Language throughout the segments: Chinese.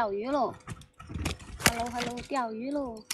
钓鱼喽！Hello Hello，钓鱼喽！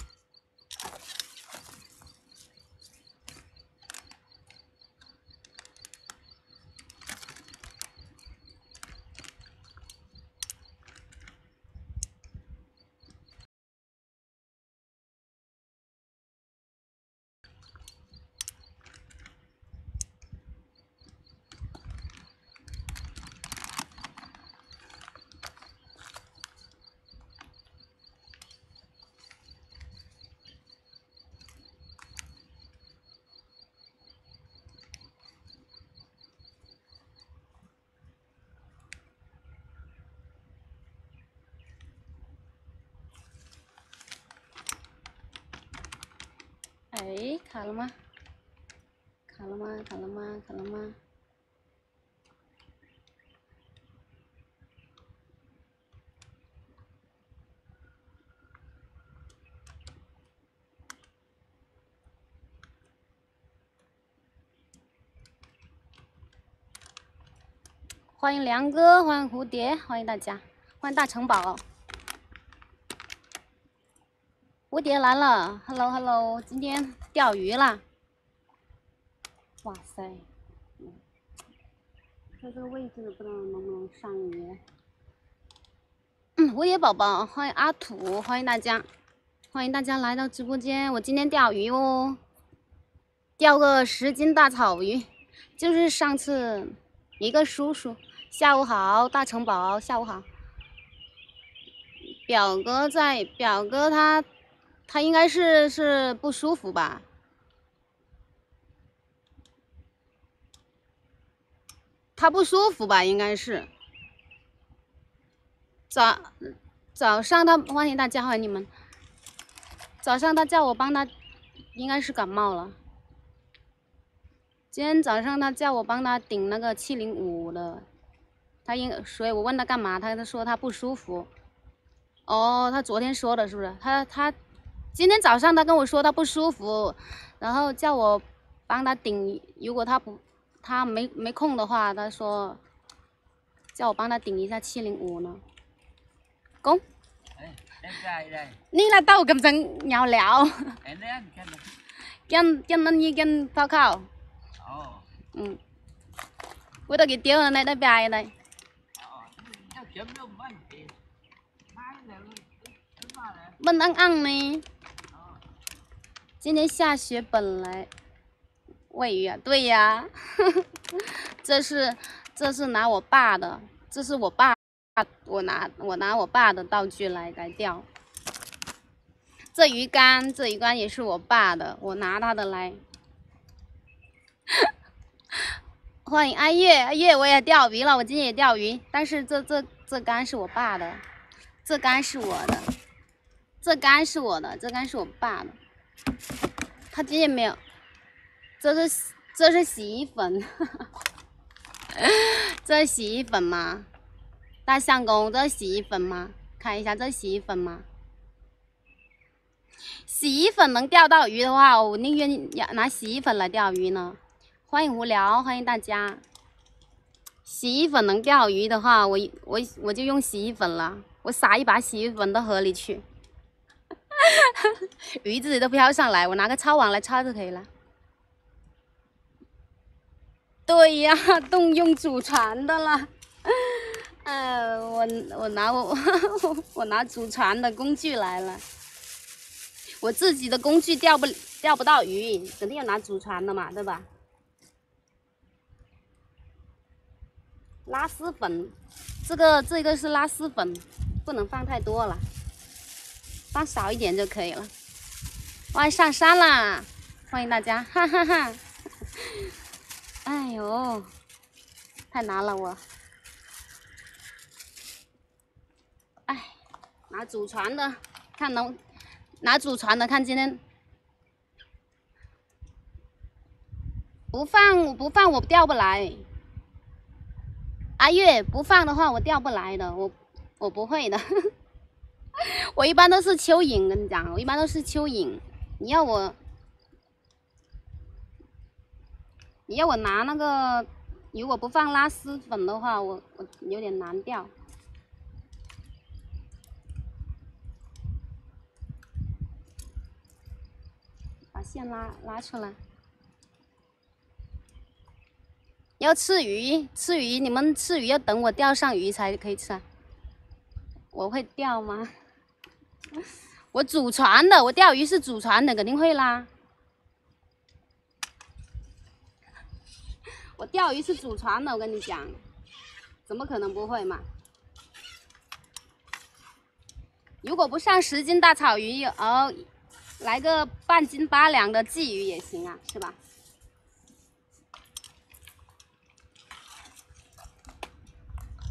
哎，卡了吗？卡了吗？可能吗？欢迎梁哥，欢迎蝴蝶，欢迎大家，欢迎大城堡。蝴蝶来了，Hello Hello，今天钓鱼啦！哇塞，在这个位置不知道能不能上鱼。嗯，蝴蝶宝宝，欢迎阿土，欢迎大家，欢迎大家来到直播间。我今天钓鱼哦，钓个十斤大草鱼，就是上次一个叔叔。下午好，大城堡，下午好。表哥在，表哥他。他应该是是不舒服吧？他不舒服吧？应该是。早早上他欢迎大家，欢迎你们。早上他叫我帮他，应该是感冒了。今天早上他叫我帮他顶那个七零五的，他应所以我问他干嘛，他他说他不舒服。哦，他昨天说的，是不是？他他。今天早上他跟我说他不舒服，然后叫我帮他顶。如果他不，他没没空的话，他说叫我帮他顶一下七零五呢。公，你嚟到咁陣聊聊。跟跟恁依跟泡泡。哦。嗯。我都給丟了那那邊嚟。問安安呢？今天下雪，本来喂鱼啊，对呀，这是这是拿我爸的，这是我爸，我拿我拿我爸的道具来来钓。这鱼竿，这鱼竿也是我爸的，我拿他的来。欢迎阿月，阿月我也钓鱼了，我今天也钓鱼，但是这这这竿是我爸的，这竿是我的，这竿是我的，这竿是我爸的。他今天没有，这是这是洗衣粉，这是洗衣粉吗？大相公，这是洗衣粉吗？看一下，这是洗衣粉吗？洗衣粉能钓到鱼的话，我宁愿拿洗衣粉来钓鱼呢。欢迎无聊，欢迎大家。洗衣粉能钓鱼的话，我我我就用洗衣粉了，我撒一把洗衣粉到河里去。鱼自己都飘上来，我拿个抄网来抄就可以了。对呀，动用祖传的了。呃，我我拿我 我拿祖传的工具来了。我自己的工具钓不钓不到鱼，肯定要拿祖传的嘛，对吧？拉丝粉，这个这个是拉丝粉，不能放太多了。放少一点就可以了。欢迎上山啦！欢迎大家，哈哈哈！哎呦，太难了我。哎，拿祖传的，看能拿祖传的，看今天不放不放我钓不来。阿月不放的话我钓不来的，我我不会的。我一般都是蚯蚓，跟你讲，我一般都是蚯蚓。你要我，你要我拿那个如果不放拉丝粉的话我我有点难钓把线拉拉出来。要吃鱼吃鱼你们吃鱼要等我钓上鱼才可以吃啊。我会钓吗？我祖传的我钓鱼是祖传的肯定会啦我钓鱼是祖传的，我跟你讲，怎么可能不会嘛？如果不上十斤大草鱼，哦，来个半斤八两的鲫鱼也行啊，是吧？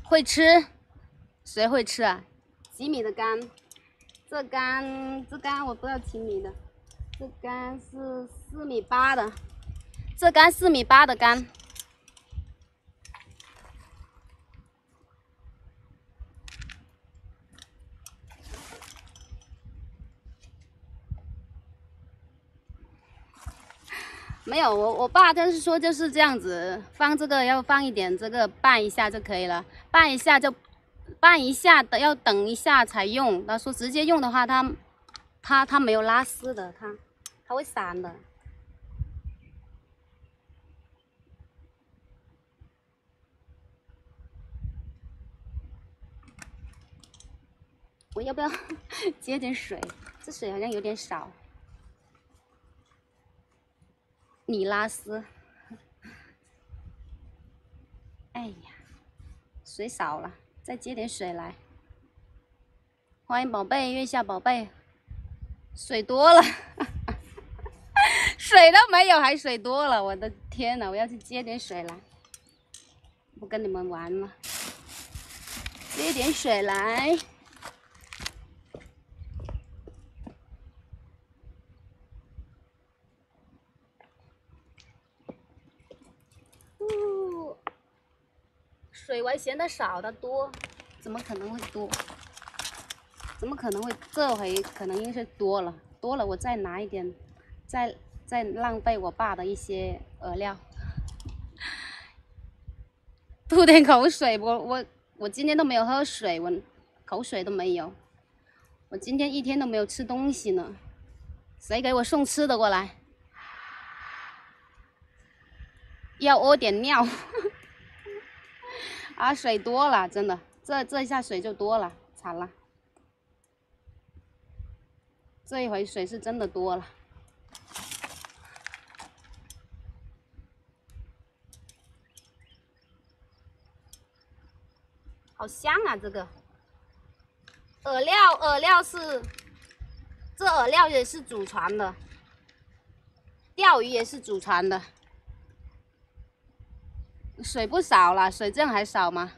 会吃，谁会吃啊？几米的竿？这竿这竿我不知道几米的，这竿是四米八的，这竿四米八的竿。没有，我我爸就是说就是这样子，放这个要放一点这个拌一下就可以了，拌一下就拌一下的，要等一下才用。他说直接用的话，它它它没有拉丝的，它它会散的。我要不要 接点水？这水好像有点少。你拉丝，哎呀，水少了，再接点水来。欢迎宝贝，月下宝贝，水多了，水都没有，还水多了，我的天呐，我要去接点水来，不跟你们玩了，接点水来。水我嫌的少，的多，怎么可能会多？怎么可能会？这回可能因为是多了，多了我再拿一点，再再浪费我爸的一些饵料，吐点口水。我我我今天都没有喝水，我口水都没有。我今天一天都没有吃东西呢，谁给我送吃的过来？要屙点尿。啊，水多了，真的，这这一下水就多了，惨了。这一回水是真的多了，好香啊！这个饵料，饵料是，这饵料也是祖传的，钓鱼也是祖传的。水不少了，水这样还少吗？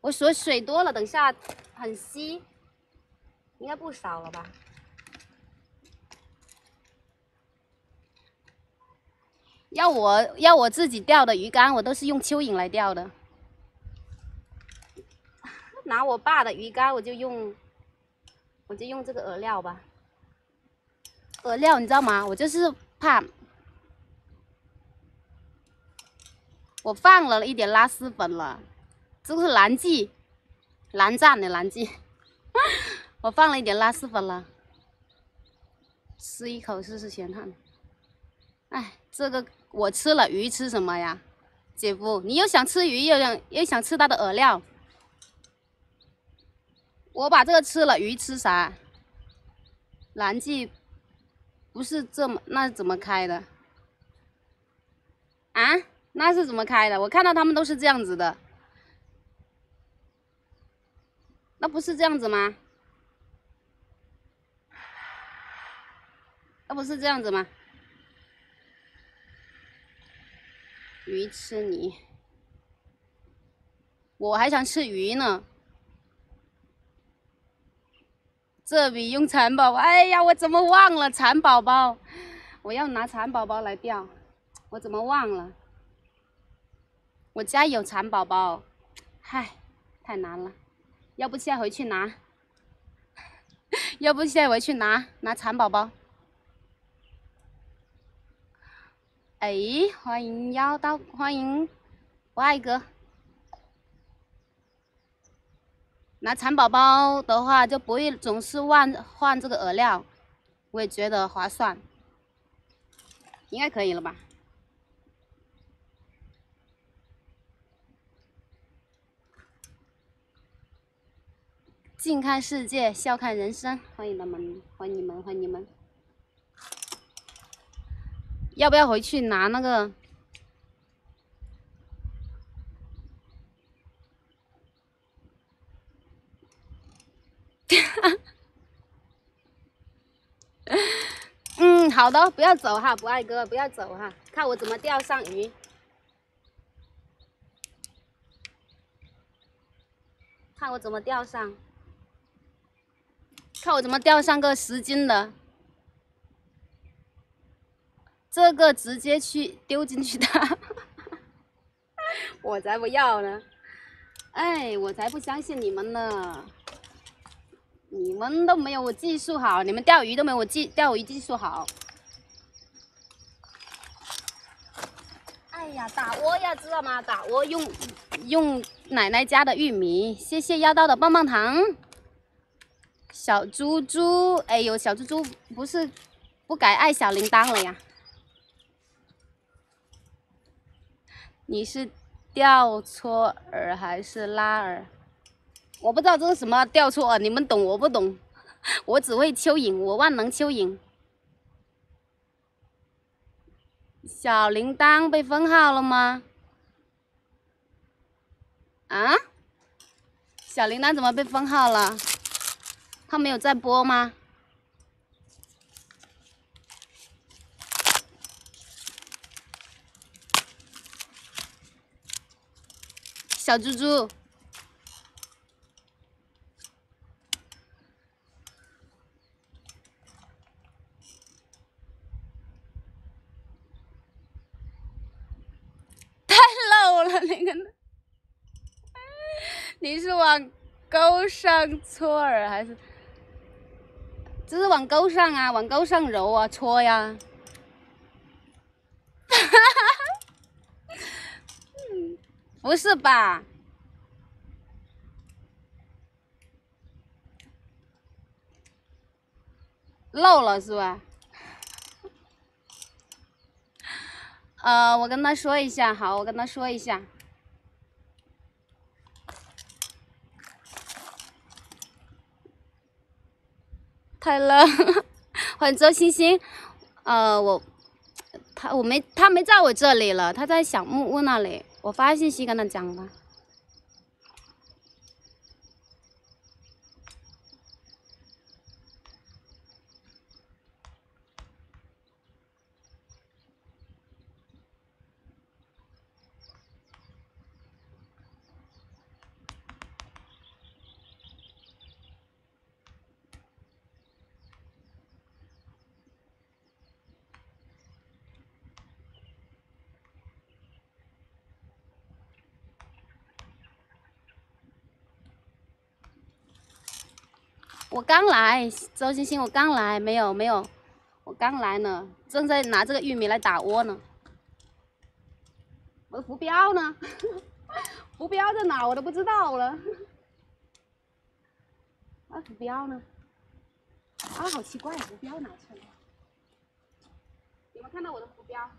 我说水多了，等下很稀，应该不少了吧？要我要我自己钓的鱼竿，我都是用蚯蚓来钓的。拿我爸的鱼竿，我就用，我就用这个饵料吧。饵料你知道吗？我就是怕。我放了一点拉丝粉了，这个是蓝记，蓝湛的蓝记，我放了一点拉丝粉了，吃一口试试咸淡。哎，这个我吃了，鱼吃什么呀？姐夫，你又想吃鱼，又想又想吃它的饵料，我把这个吃了，鱼吃啥？蓝记不是这么，那怎么开的？啊？那是怎么开的？我看到他们都是这样子的，那不是这样子吗？那不是这样子吗？鱼吃你，我还想吃鱼呢。这比用蚕宝宝，哎呀，我怎么忘了蚕宝宝？我要拿蚕宝宝来钓，我怎么忘了？我家有蚕宝宝，嗨，太难了，要不现在回去拿，要不现在回去拿拿蚕宝宝。哎，欢迎妖刀，欢迎我爱哥。拿蚕宝宝的话，就不会总是换换这个饵料，我也觉得划算。应该可以了吧？静看世界，笑看人生，欢迎他们，欢迎你们，欢迎你们。要不要回去拿那个？嗯，好的，不要走哈，不爱哥，不要走哈，看我怎么钓上鱼。看我怎么钓上，看我怎么钓上个十斤的，这个直接去丢进去的，我才不要呢！哎，我才不相信你们呢！你们都没有我技术好，你们钓鱼都没有我技钓鱼技术好。哎呀，打窝呀，知道吗？打窝用用奶奶家的玉米。谢谢妖刀的棒棒糖。小猪猪，哎呦，小猪猪不是不改爱小铃铛了呀？你是钓撮饵还是拉饵？我不知道这是什么钓错，你们懂我不懂？我只会蚯蚓，我万能蚯蚓。小铃铛被封号了吗？啊？小铃铛怎么被封号了？他没有在播吗？小猪猪。太漏了那个，你是往钩上搓饵还是？这是往钩上啊，往钩上揉啊，搓呀。不是吧？漏了是吧？呃，我跟他说一下，好，我跟他说一下。太冷，欢迎周星星。呃，我他我没他没在我这里了，他在小木屋那里。我发信息跟他讲吧。我刚来，周星星，我刚来，没有没有，我刚来呢，正在拿这个玉米来打窝呢。我的浮标呢？浮标在哪？我都不知道了。啊，浮标呢？啊，好奇怪，浮标哪去了？有没有看到我的浮标？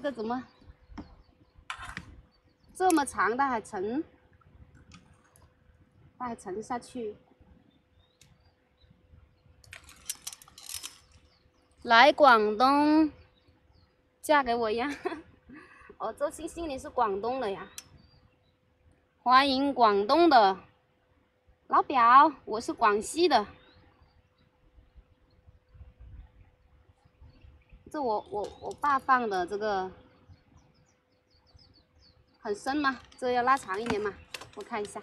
这个怎么这么长？的还沉，它还沉下去。来广东，嫁给我呀！哦，周星星，你是广东的呀？欢迎广东的老表，我是广西的。这我我我爸放的这个很深吗？这要拉长一点吗？我看一下。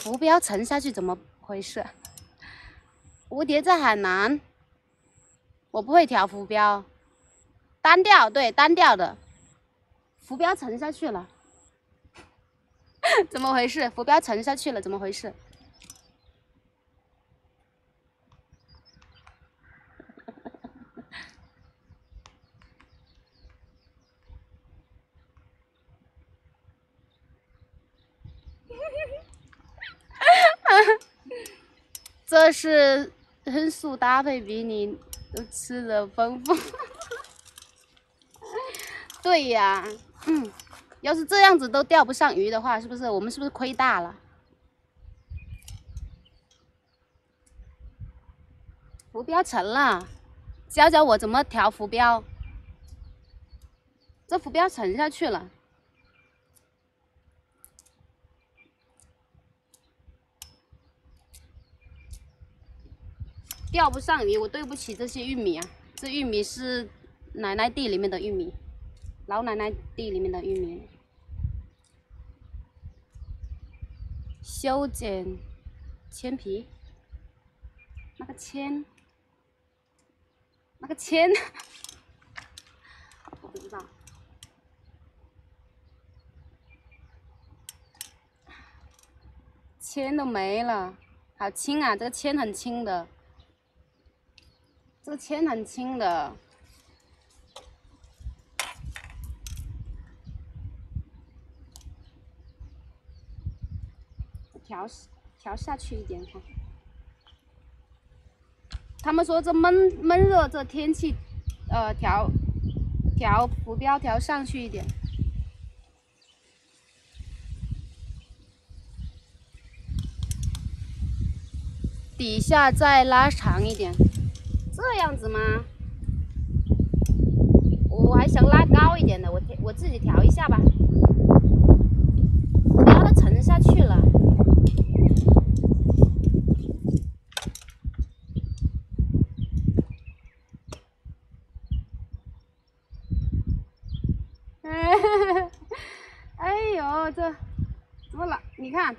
浮标沉下去怎么回事？蝴蝶在海南，我不会调浮标，单调对单调的，浮标沉下去了，怎么回事？浮标沉下去了，怎么回事？这是荤素搭配比你都吃的丰富，对呀，嗯，要是这样子都钓不上鱼的话，是不是我们是不是亏大了？浮标沉了，教教我怎么调浮标，这浮标沉下去了。钓不上鱼，我对不起这些玉米啊！这玉米是奶奶地里面的玉米，老奶奶地里面的玉米。修剪铅皮，那个铅，那个铅，我不知道。铅都没了，好轻啊！这个铅很轻的。这个铅很轻的，调调下去一点看。他们说这闷闷热这天气，呃，调调浮标调上去一点，底下再拉长一点。这样子吗？我还想拉高一点的，我我自己调一下吧。拉的沉下去了。哎呦，这怎么了？你看，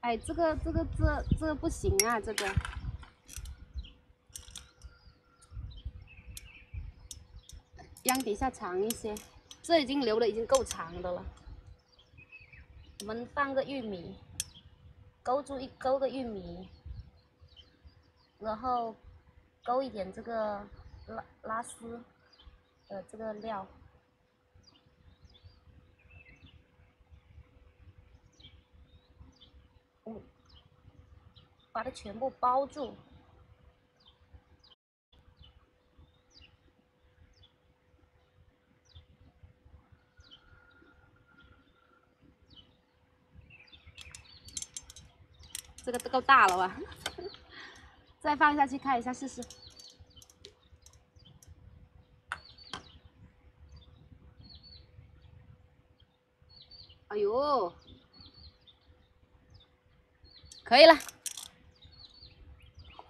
哎，这个这个这这不行啊，这个。秧底下长一些，这已经留的已经够长的了。我们放个玉米，勾住一勾个玉米，然后勾一点这个拉拉丝的这个料，把它全部包住。这个都够大了吧？再放下去看一下试试。哎呦，可以了。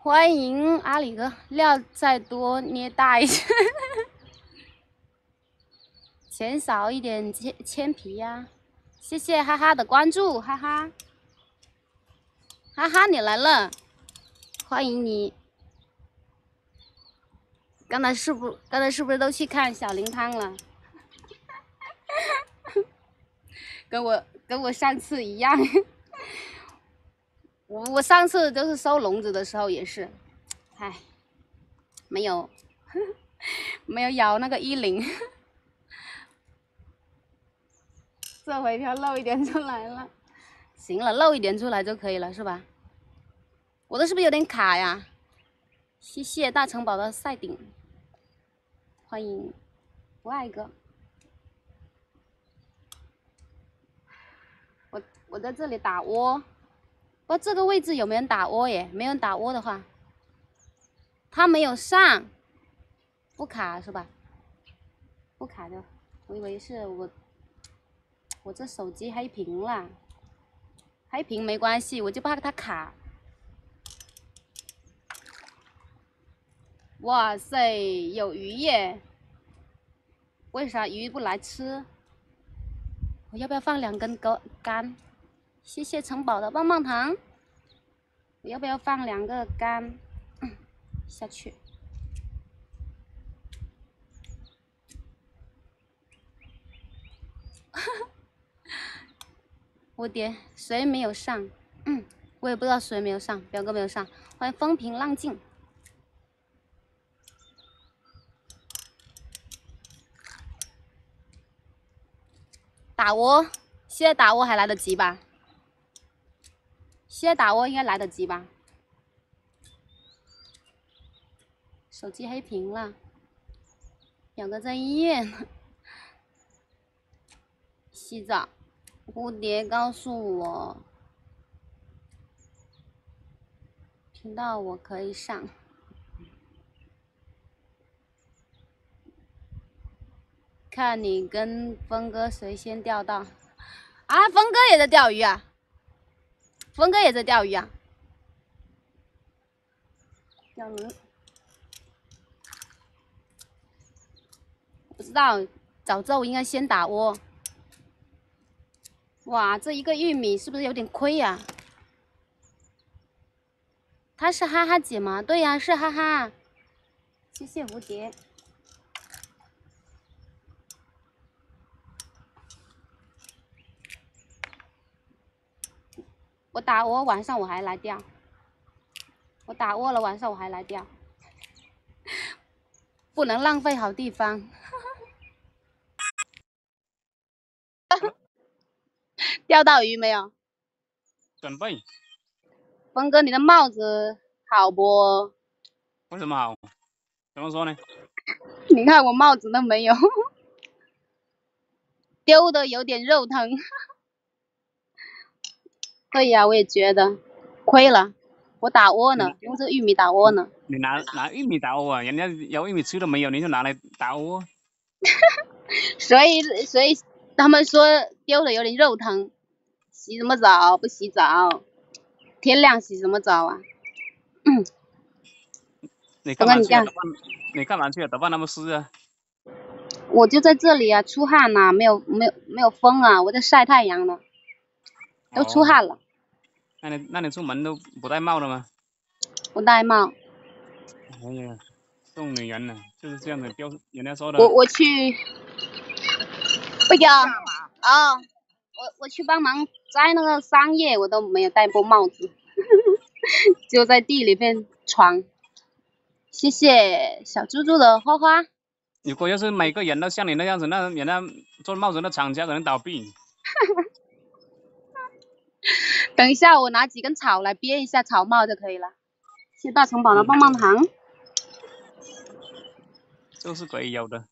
欢迎阿里哥，料再多捏大一些，钱少一点铅铅皮呀。谢谢哈哈的关注，哈哈。哈哈，你来了，欢迎你。刚才是不，刚才是不是都去看小灵汤了？跟我跟我上次一样。我我上次就是收笼子的时候也是，唉，没有 没有咬那个衣领，这回要露一点出来了。行了，露一点出来就可以了，是吧？我的是不是有点卡呀？谢谢大城堡的赛顶，欢迎不爱哥。我我在这里打窝，不，这个位置有没有人打窝耶？没人打窝的话，他没有上，不卡是吧？不卡的，我以为是我，我这手机黑屏了。黑屏没关系，我就怕它卡。哇塞，有鱼耶！为啥鱼不来吃？我要不要放两根钩竿？谢谢城堡的棒棒糖。我要不要放两个杆 下去？蝴蝶，谁没有上？嗯，我也不知道谁没有上，表哥没有上。欢迎风平浪静。打窝，现在打窝还来得及吧？现在打窝应该来得及吧？手机黑屏了，表哥在医院 洗澡。蝴蝶告诉我，频道我可以上。看你跟峰哥谁先钓到？啊，峰哥也在钓鱼啊！峰哥也在钓鱼啊！钓鱼，不知道，早知道我应该先打窝。哇，这一个玉米是不是有点亏呀？她是哈哈姐吗？对呀，是哈哈。谢谢蝴蝶。我打窝，晚上我还来钓。我打窝了，晚上我还来钓。不能浪费好地方。钓到鱼没有？准备。峰哥，你的帽子好不？为什么好？怎么说呢？你看我帽子都没有，丢的有点肉疼。对呀，我也觉得亏了，我打窝呢，用这个玉米打窝呢。你拿拿玉米打窝啊？人家有玉米吃都没有，你就拿来打窝。所以所以他们说丢的有点肉疼，洗什么澡？不洗澡，天亮洗什么澡啊？嗯。你干嘛去？你干嘛去？头发那么湿啊？我就在这里啊，出汗呐，没有没有没有风啊，我在晒太阳呢，都出汗了。那你那你出门都不戴帽的吗？不戴帽。哎呀，送女人呢，就是这样的标，人家说的。我我去，不讲啊，我我去帮忙摘那个桑叶，我都没有戴过帽子，就在地里面闯。谢谢小猪猪的花花。如果要是每个人都像你那样子，那人家做帽子的厂家可能倒闭。等一下，我拿几根草来编一下草帽就可以了。谢大城堡的棒棒糖。就是可以有的。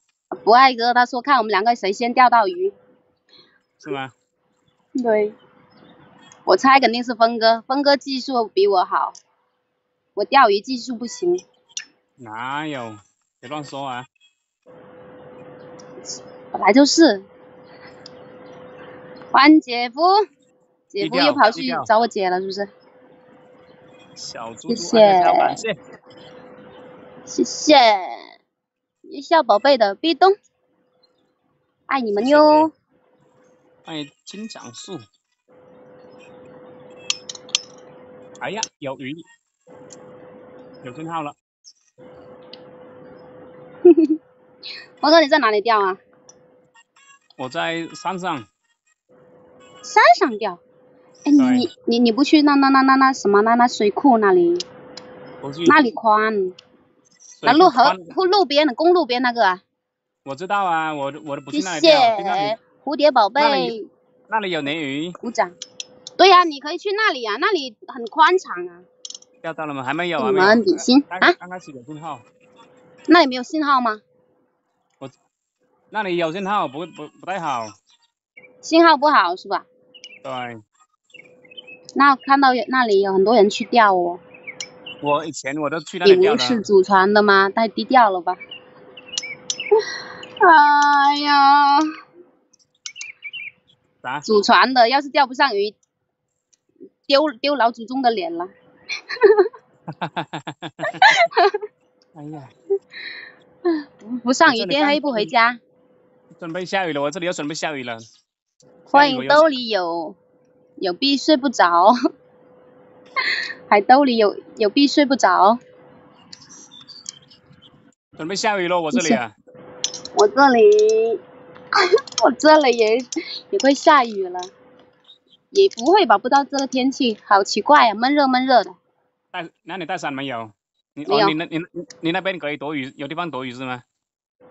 不爱哥他说看我们两个谁先钓到鱼。是吗？对。我猜肯定是峰哥，峰哥技术比我好，我钓鱼技术不行。哪有？别乱说啊。本来就是。欢迎姐夫。姐夫又跑去找我姐了，是不是？小猪谢谢，谢谢，一笑宝贝的壁咚，爱你们哟。欢迎金掌树。哎呀，有鱼，有信号了。我说你在哪里钓啊？我在山上。山上钓？哎，你你你不去那那那那那什么那那水库那里？那里宽。那路河路边的公路边那个啊？我知道啊，我我的不是那里谢谢蝴蝶宝贝。那里有鲶鱼。鼓掌。对呀，你可以去那里啊，那里很宽敞啊。钓到了吗？还没有啊。你们比心啊？刚开始有信号。那里没有信号吗？我那里有信号，不不不太好。信号不好是吧？对。那看到那里有很多人去钓哦。我以前我都去那里钓的。是祖传的吗？太低调了吧。哎呀。啥？祖传的，要是钓不上鱼，丢丢老祖宗的脸了。哈哈哈哈哈哈！哎呀。不上雨天黑不回家。准备下雨了，我这里要准备下雨了。欢迎兜里有。有币睡不着，海兜里有有币睡不着。准备下雨了，我这里啊。我这里，我这里也也快下雨了，也不会吧？不知道这个天气好奇怪啊，闷热闷热的。带，那你带伞没有？你没有哦，你那你你你那边可以躲雨，有地方躲雨是吗？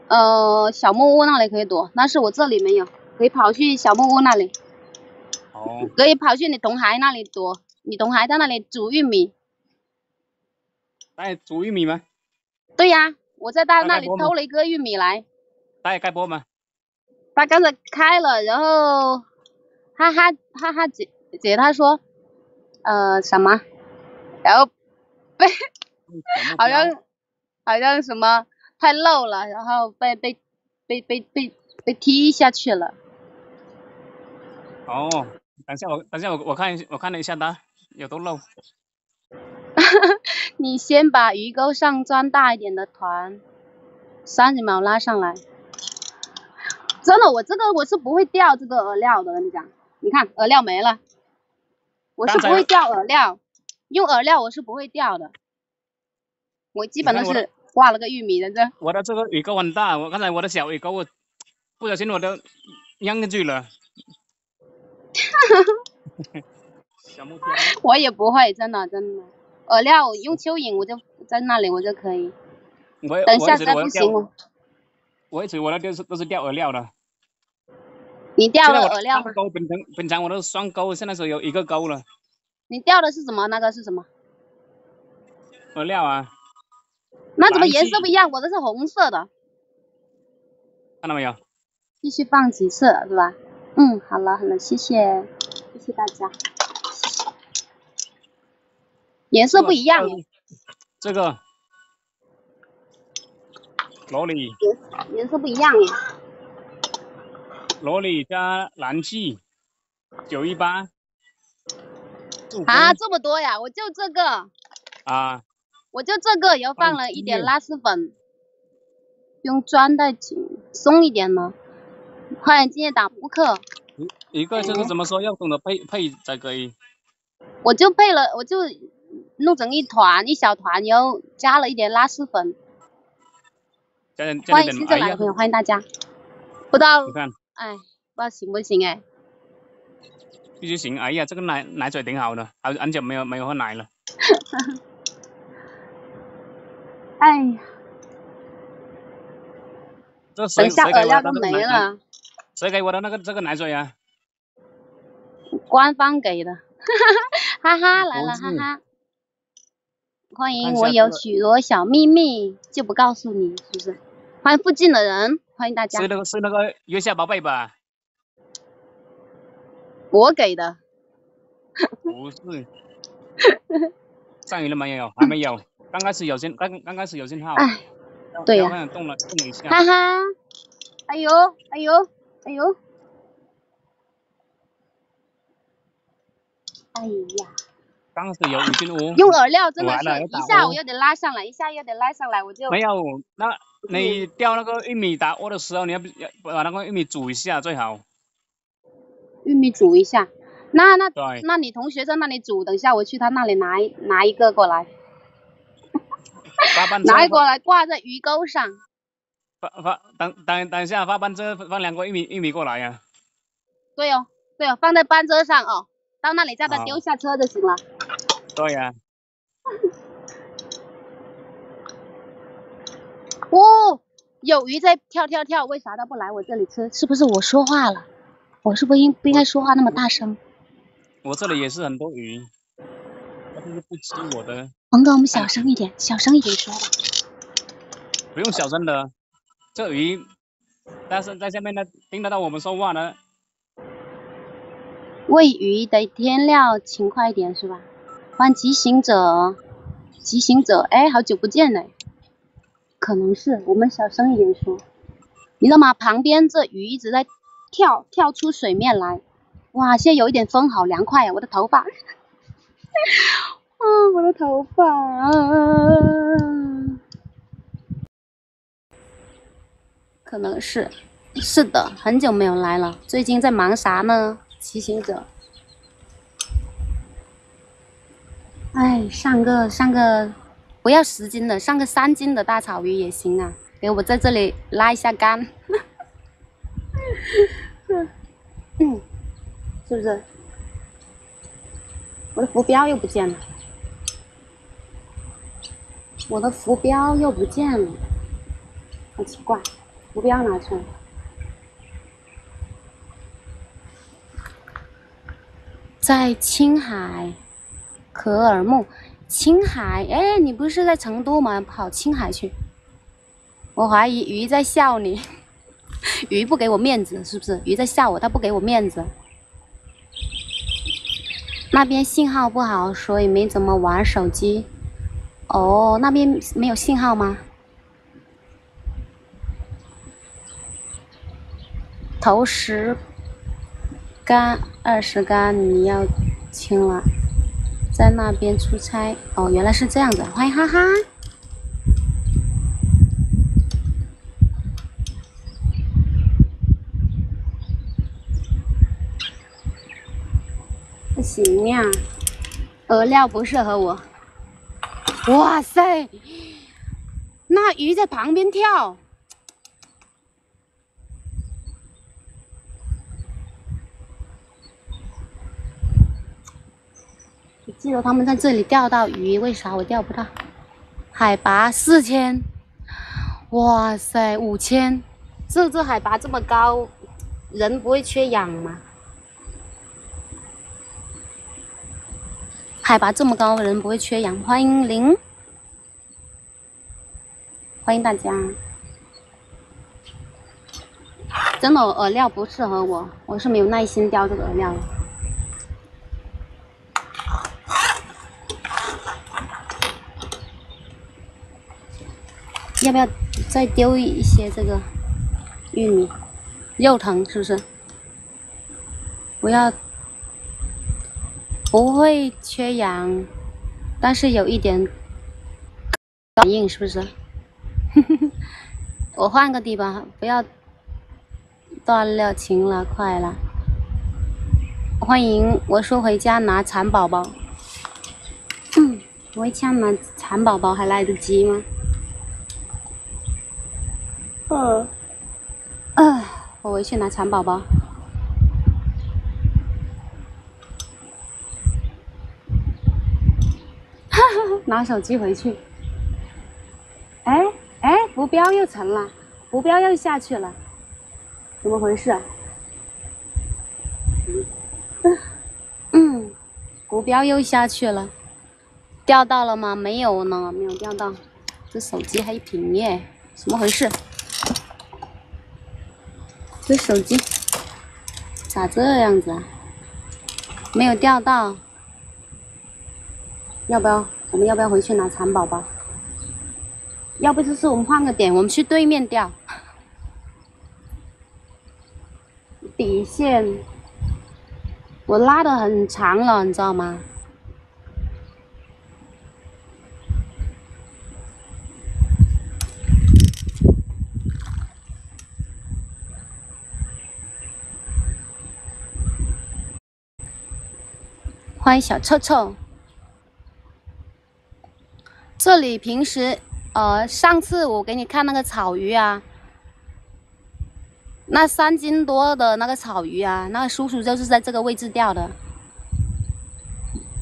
呃，小木屋那里可以躲，但是我这里没有，可以跑去小木屋那里，哦，可以跑去你同孩那里躲。你同孩在那里煮玉米。带煮玉米吗？对呀、我在他那里偷了一个玉米来，带盖播吗？他刚才开了，然后哈哈哈哈姐姐她说，呃什么，然后被好像好像什么太漏了，然后被被被被被被踢下去了。哦，等下我等下我我看一我看了一下它有多漏。你先把鱼钩上装大一点的团，三十秒拉上来。真的，我这个我是不会钓这个饵料的，跟你讲。你看饵料没了，我是不会钓饵料，用饵料我是不会钓的。我基本都是挂了个玉米在这。我的这个鱼钩很大，我刚才我的小鱼钩我不小心我都扔进去了。小木条，我也不会，真的真的。饵料用蚯蚓，我就在那里我就可以。我我等下一直我要钓再不行，我我一直我那都是都是钓饵料的。你钓现在我了饵料吗双？钩平常平常我都是双钩，现在是有一个钩了。你钓的是什么？那个是什么？饵料啊，那怎么颜色不一样？我的是红色的。看到没有？继续放几次是吧？嗯，好了好了，谢谢，谢谢大家。颜色不一样耶，这个萝莉颜色不一样耶。罗里加蓝气九一八。啊，这么多呀！我就这个，啊，我就这个，然后放放了一点拉丝粉，用砖袋紧，松一点呢。快点今天打扑克，一个就是怎么说，要懂得配配才可以。我就配了，我就弄成一团一小团，然后加了一点拉丝粉。加点加欢迎新进来的，朋友，欢迎大家。不知道哎，不知道行不行哎。必须行。哎呀，这个奶奶嘴挺好的，好很久没有没有喝奶了。哎呀，这谁等下饵料都？没了。谁给我的那个这个奶嘴啊？官方给的，哈哈哈哈来了，哈哈。欢迎我有许多小秘密，就不告诉你，是不是？欢迎附近的人，欢迎大家是，那个是那个月下宝贝吧？我给的。不是。上鱼了没有？还没有。刚开始有信，刚刚开始有信号。哎，对呀动了动了一下。哈哈，哎呦，哎呦，哎呦，哎呀。用饵料真的是一下窝我又得拉上来，一下又得拉上来，我就没有，那你钓那个玉米打窝的时候，你要不要把那个玉米煮一下最好。玉米煮一下。那那，那你同学在那里煮，等一下我去他那里拿一拿一个过来，拿一个过来挂在鱼钩上。发发等等等一下，发班车放两个玉米玉米过来呀、对哦，对哦，放在班车上哦，到那里叫他好丢下车就行了。对呀、哦，有鱼在跳跳跳，为啥它不来我这里吃？是不是我说话了？我是不是应不应该说话那么大声？我这里也是很多鱼，它就是不吃我的，王哥，我们小声一点，小声一点说吧。不用小声的。这鱼，但是在下面呢听得到我们说话呢，喂鱼的天料勤快一点是吧？欢迎急行者，急行者，哎，好久不见嘞。可能是我们小声一点说，你知道吗？旁边这鱼一直在跳，跳出水面来。哇，现在有一点风，好凉快啊！我的头发，啊，我的头发，啊、可能是，是的，很久没有来了。最近在忙啥呢？骑行者，哎，上个上个不要十斤的，上个三斤的大草鱼也行啊，给我在这里拉一下杆。嗯，是不是？我的浮标又不见了，我的浮标又不见了，好奇怪，浮标拿去了。在青海，可尔木，青海，哎，你不是在成都吗？跑青海去？我怀疑鱼在笑你，鱼不给我面子，是不是？鱼在笑我，它不给我面子。那边信号不好，所以没怎么玩手机。哦，那边没有信号吗？投十杆、二十杆，你要清了。在那边出差，哦，原来是这样子。欢迎哈哈。不行呀，饵料不适合我。哇塞，那鱼在旁边跳。我记得他们在这里钓到鱼，为啥我钓不到？海拔四千，哇塞，五千，这这海拔这么高，人不会缺氧吗？海拔这么高，人不会缺氧。欢迎零，欢迎大家。真的饵料不适合我，我是没有耐心钓这个饵料。要不要再丢一些这个玉米？肉疼是不是？不要。不会缺氧，但是有一点感应，是不是？我换个地方，不要断了情了，快了。欢迎，我说回家拿蚕宝宝。嗯，回家拿蚕宝宝还来得及吗？嗯，我回去拿蚕宝宝。拿手机回去。哎哎，浮标又沉了，浮标又下去了，怎么回事？嗯，浮标又下去了，钓到了吗？没有呢，没有钓到。这手机黑屏耶，怎么回事？这手机咋这样子啊？没有钓到，要不要？我们要不要回去拿蚕宝宝？要不就是我们换个点，我们去对面钓。底线我拉的很长了，你知道吗？欢迎小臭臭。这里平时，呃，上次我给你看那个草鱼啊，那三斤多的那个草鱼啊，那个叔叔就是在这个位置钓的。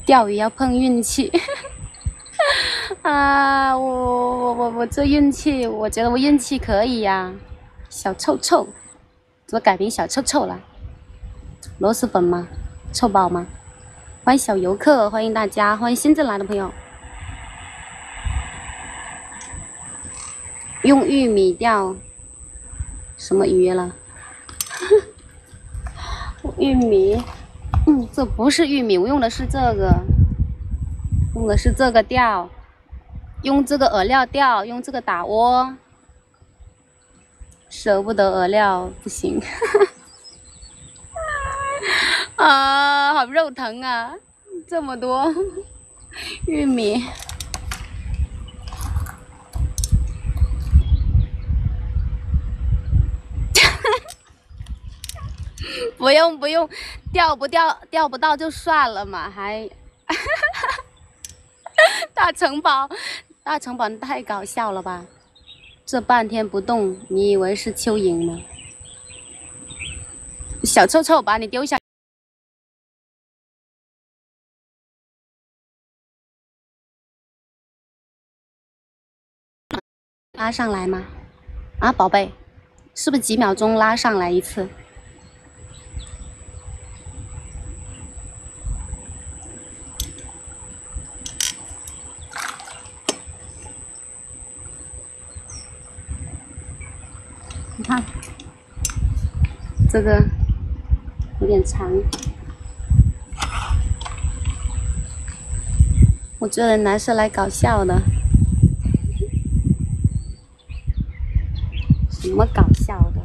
钓鱼要碰运气，啊，我我我我这运气，我觉得我运气可以呀。小臭臭，怎么改名小臭臭了？螺蛳粉吗？臭宝吗？欢迎小游客，欢迎大家，欢迎新进来的朋友。用玉米钓什么鱼了？玉米，嗯，这不是玉米，我用的是这个，用的是这个钓，用这个饵料钓，用这个打窝，舍不得饵料不行，啊，好肉疼啊，这么多玉米。不用不用，钓不钓钓不到就算了嘛，还 大城堡，大城堡太搞笑了吧？这半天不动，你以为是蚯蚓吗？小臭臭，把你丢下。拉上来吗？啊，宝贝，是不是几秒钟拉上来一次？你看，这个有点长。我这人来是来搞笑的。什么搞笑的？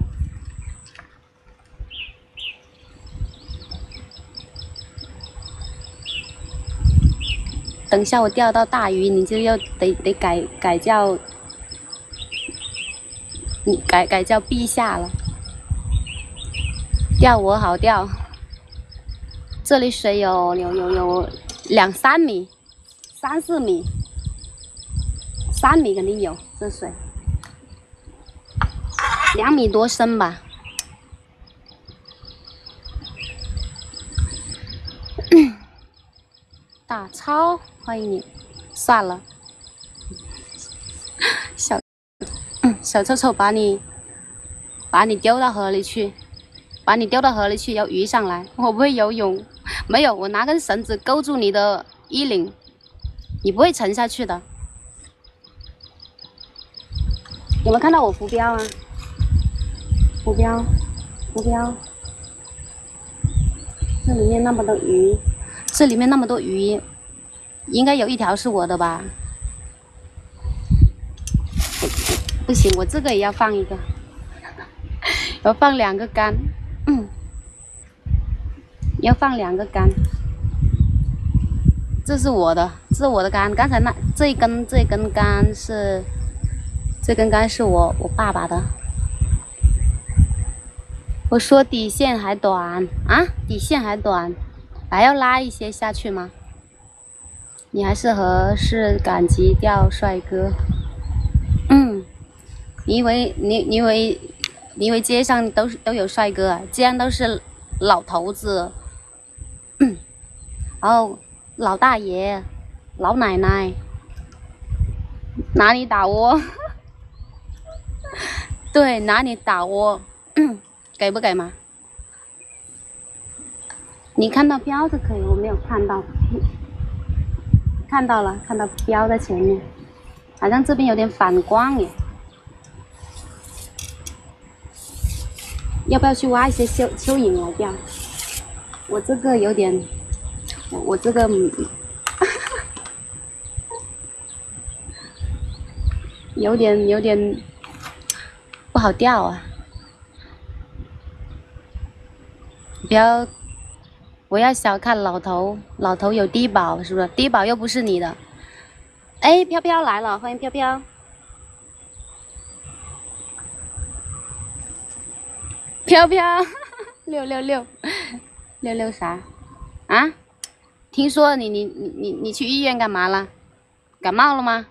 等下我钓到大鱼，你就要得得改改叫，你改改叫陛下了。钓我好钓，这里水有有有有两三米，三四米，三米肯定有这水。两米多深吧，大超欢迎你，算了，小 小臭臭把你把你丢到河里去，把你丢到河里去，有鱼上来，我不会游泳，没有，我拿根绳子勾住你的衣领，你不会沉下去的，有没有看到我浮标啊？浮标，浮标，这里面那么多鱼，这里面那么多鱼，应该有一条是我的吧？不行，我这个也要放一个，要放两个杆，嗯，要放两个杆。这是我的，这是我的杆。刚才那这一根这一根杆是，这根杆是我我爸爸的。我说底线还短啊，底线还短，还要拉一些下去吗？你还是合适赶集钓帅哥。嗯，你以为你你以为你以为街上都是都有帅哥啊？这样都是老头子，然后老大爷、老奶奶，哪里打窝？对，哪里打窝？给不给嘛？你看到标就可以，我没有看到。看到了，看到标在前面，好像这边有点反光耶。要不要去挖一些蚯蚯蚓来钓？我这个有点，我我这个，有点有点不好钓啊。不要，不要小看老头，老头有低保，是不是？低保又不是你的。哎，飘飘来了，欢迎飘飘。飘飘，六六六，六六啥？啊？听说你你你你你去医院干嘛了？感冒了吗？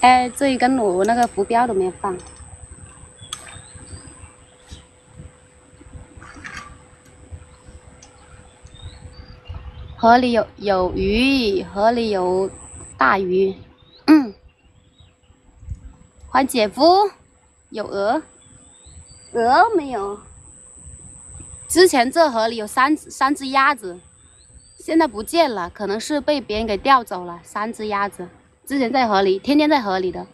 哎，这一根我那个浮标都没有放。河里有有鱼，河里有大鱼。嗯，欢姐夫，有鹅，鹅没有。之前这河里有三三只鸭子，现在不见了，可能是被别人给钓走了。三只鸭子。之前在河里，天天在河里的，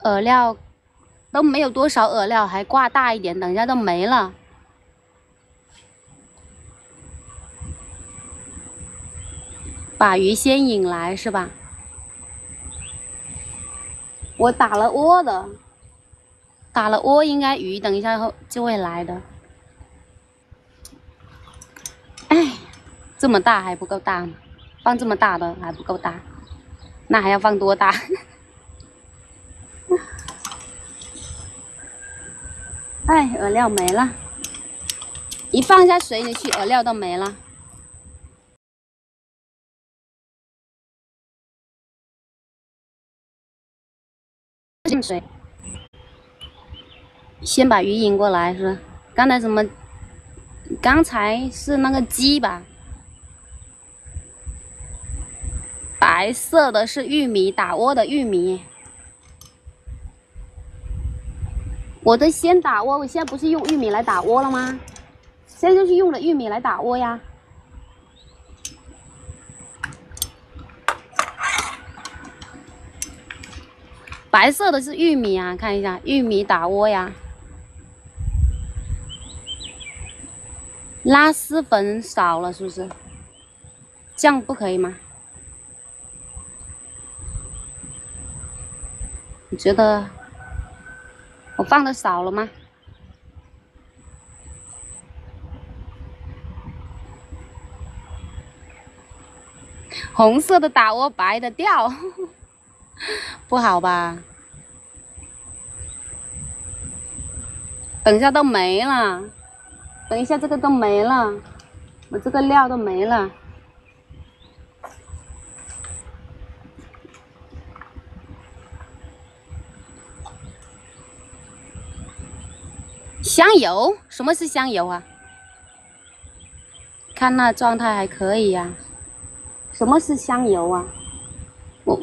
饵料都没有多少饵料，还挂大一点，等一下都没了。把鱼先引来是吧？我打了窝的，打了窝应该鱼等一下后就会来的。哎，这么大还不够大吗？放这么大的还不够大，那还要放多大？哎，饵料没了，一放下水里去，饵料都没了。进水，先把鱼引过来，是吧？刚才什么？刚才是那个鸡吧？白色的是玉米，打窝的玉米。我的先打窝，我现在不是用玉米来打窝了吗？现在就是用了玉米来打窝呀。白色的是玉米啊，看一下玉米打窝呀。拉丝粉少了是不是？这样不可以吗？你觉得？我放的少了吗？红色的打窝，白的掉，不好吧？等一下都没了，等一下这个都没了，我这个料都没了。香油？什么是香油啊？看那状态还可以呀。什么是香油啊？我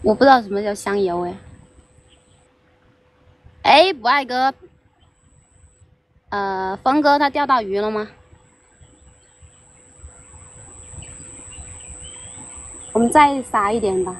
我不知道什么叫香油哎。哎，不爱哥，呃，峰哥他钓到鱼了吗？我们再撒一点吧。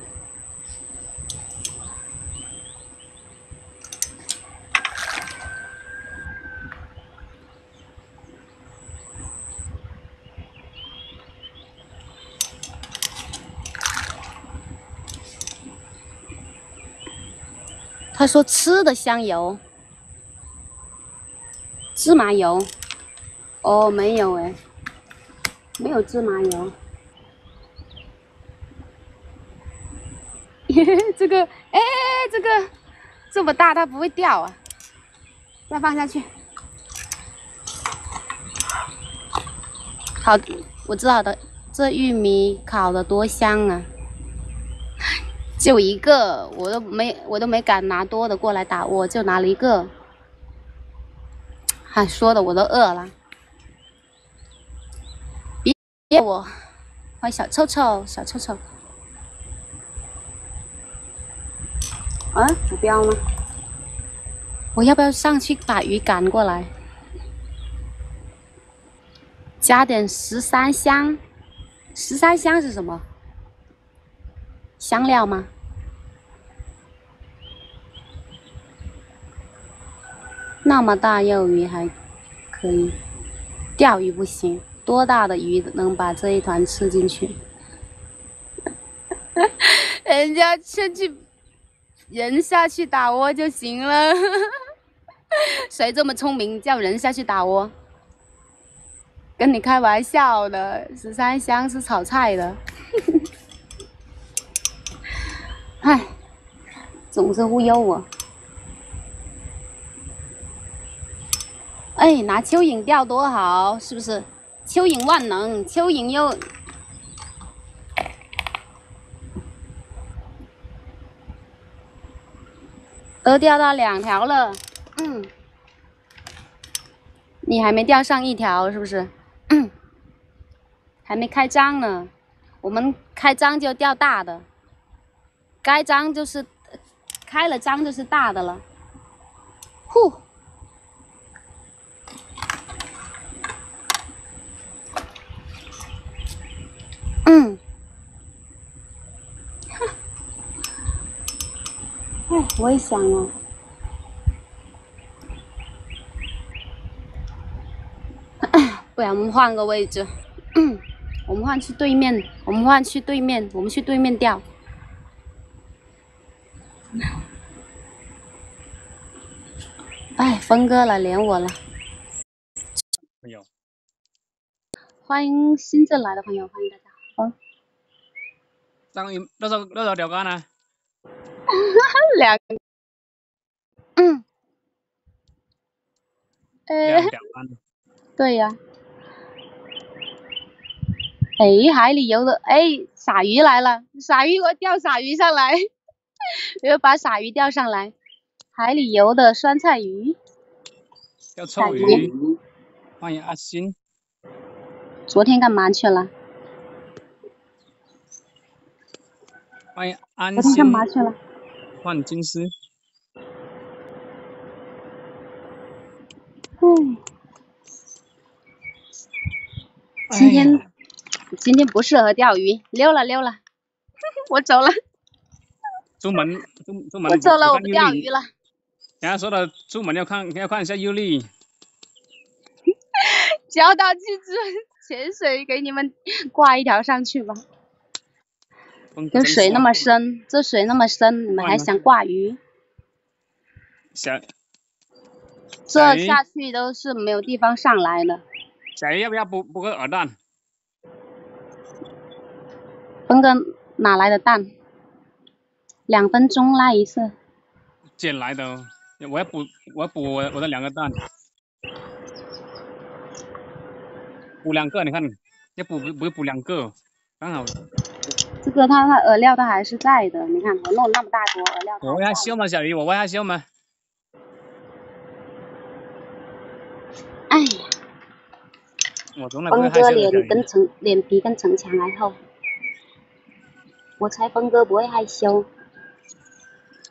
他说吃的香油，芝麻油，哦，没有哎，没有芝麻油。这个，哎，这个这么大，它不会掉啊！再放下去。好，我知道的，这玉米烤的多香啊！就一个，我都没，我都没敢拿多的过来打，我就拿了一个。嗨，说的我都饿了。别我，欢迎小臭臭，小臭臭。啊，不标吗？我要不要上去把鱼赶过来？加点十三香，十三香是什么？香料吗？那么大幼鱼还可以，钓鱼不行。多大的鱼能把这一团吃进去？人家先去，人下去打窝就行了。谁这么聪明，叫人下去打窝？跟你开玩笑的，十三香是炒菜的。哎，总是忽悠我。哎，拿蚯蚓钓多好，是不是？蚯蚓万能，蚯蚓又都钓到两条了。嗯，你还没钓上一条，是不是？还没开张呢，我们开张就钓大的。该张就是开了张就是大的了，呼，嗯，哎，我也想啊，不然我们换个位置，我们换去对面，我们换去对面，我们去对面钓。哎，峰哥来连我了。没有。欢迎新进来的朋友，欢迎大家。好。章鱼多少多少条竿呢？两，嗯，两呃，条竿。对呀、哎，海里游的，哎，傻鱼来了，傻鱼，我钓傻鱼上来，我要把傻鱼钓上来。海里游的酸菜鱼，钓臭鱼，鱼，欢迎阿星。昨天干嘛去了？欢迎安昨天干嘛去了？换金丝。嗯，今天、哎今天不适合钓鱼，溜了溜了，我走了，出门出出门我走了，我不钓鱼了。人家说的，出门要看要看一下优丽。教到去只潜水，给你们挂一条上去吧。这水那么深，这水那么深，你们还想挂鱼？想这下去都是没有地方上来的。小鱼要不要补补个饵蛋？峰哥哪来的蛋？两分钟拉一次，捡来的哦，我要补我要补我我的两个蛋，补两个，你看要补补补补两个，刚好。这个它它饵料它还是在的。你看我弄那么大坨饵料我喂还在，它笑吗？小鱼，我喂它笑吗？哎呀，我从来不会峰哥。脸跟城脸皮跟城墙还厚，我猜峰哥不会害羞。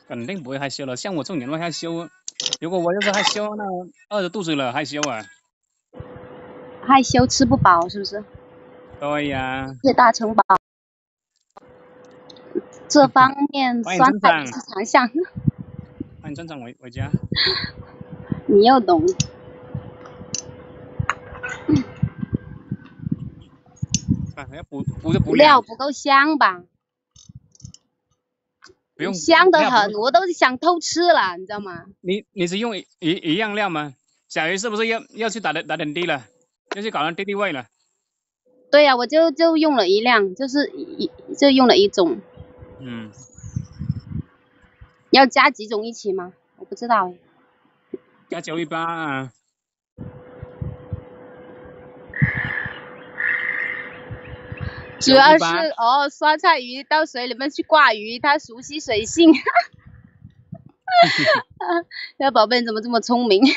肯定不会害羞了，像我这种人会害羞。如果我要是害羞，那饿着肚子了害羞啊。害羞吃不饱是不是？对呀、谢大城堡，这方面酸菜是强项，欢迎站长回回家。你又懂。啊，要补补就补两，料不够香吧？不用香的很，我都想偷吃了，你知道吗？你你是用一一一样料吗？小鱼是不是要要去打点打点滴了？要去搞上敌敌畏了？对呀、我就就用了一辆，就是一就用了一种，嗯，要加几种一起吗？我不知道哎。加九一八啊，主要是哦，酸菜鱼到水里面去挂鱼，它熟悉水性。那宝贝，你怎么这么聪明？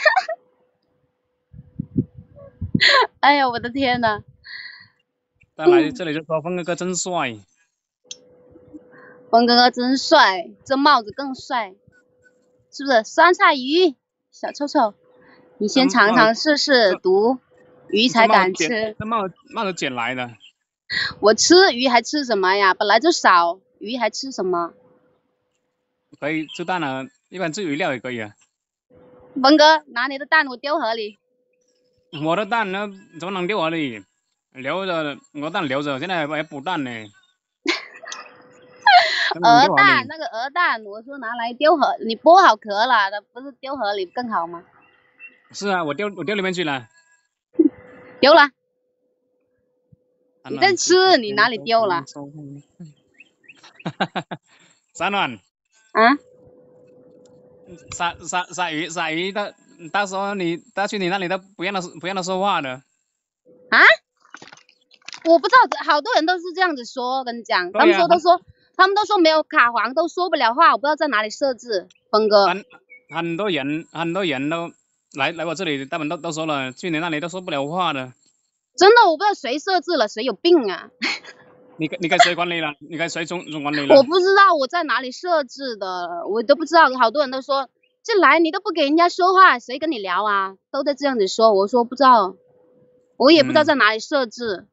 哎呀，我的天呐！他来这里就说峰哥哥真帅，峰哥哥真帅，这帽子更帅，是不是？酸菜鱼，小臭臭，你先尝尝试试毒，鱼才敢吃。这帽子帽子捡来的，我吃鱼还吃什么呀？本来就少，鱼还吃什么？可以吃蛋了，一般吃鱼料也可以啊。峰哥，拿你的蛋我丢河里。我的蛋呢，怎么能丢河里？留着，我蛋留着，现在还补蛋呢。鹅蛋，那个鹅蛋，我说拿来丢河，你剥好壳了，那不是丢河里更好吗？是啊，我丢我丢里面去了。丢了，你在吃，你哪里丢了？？三卵，啊？鲨鲨鲨鱼鲨鱼的，到时候你到去你那里都不让他不让他说话的。啊？我不知道，好多人都是这样子说，跟你讲，他们说都说，他们都说没有卡簧都说不了话，我不知道在哪里设置。峰哥，很很多人很多人都来来我这里，他们都都说了，去你那里都说不了话的。真的我不知道谁设置了，谁有病啊？你给你给谁管理了？你给谁总总管理了？我不知道我在哪里设置的，我都不知道。好多人都说进来你都不给人家说话，谁跟你聊啊？都在这样子说，我说不知道，我也不知道嗯在哪里设置。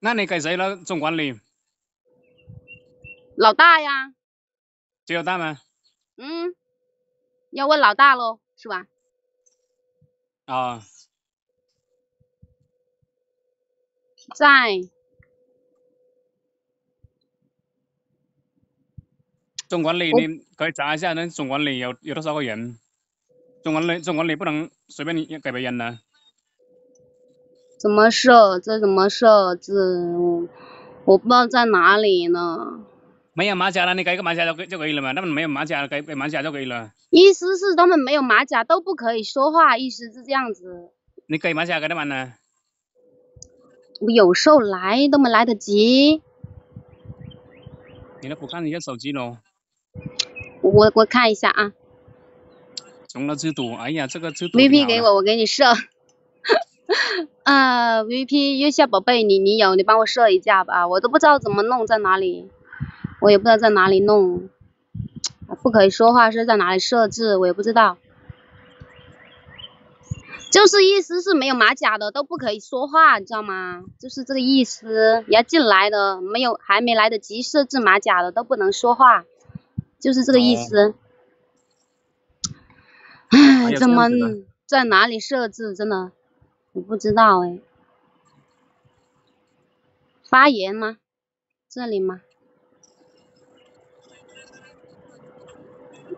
那你给谁了总管理？老大呀，只有大吗？嗯，要问老大喽，是吧？啊、在总管理你可以查一下，那总管理有有多少个人？总管理总管理不能随便你给别人的。怎么设？这怎么设置？我不知道在哪里呢。没有马甲了，你改个马甲就就可以了嘛。他们没有马甲，改改马甲就可以了。意思是他们没有马甲都不可以说话，意思是这样子。你改马甲给他们呢？我有时候来都没来得及。你都不看你的手机喽？我我看一下啊。中了制度，哎呀，这个制度。VP 给我，我给你设。啊，VP 月下宝贝，你你有，你帮我设一下吧，我都不知道怎么弄，在哪里，我也不知道在哪里弄。不可以说话是在哪里设置，我也不知道。就是意思是没有马甲的都不可以说话，你知道吗？就是这个意思。你要进来的没有，还没来得及设置马甲的都不能说话，就是这个意思。唉，怎么在哪里设置？真的。我不知道哎，发言吗？这里吗？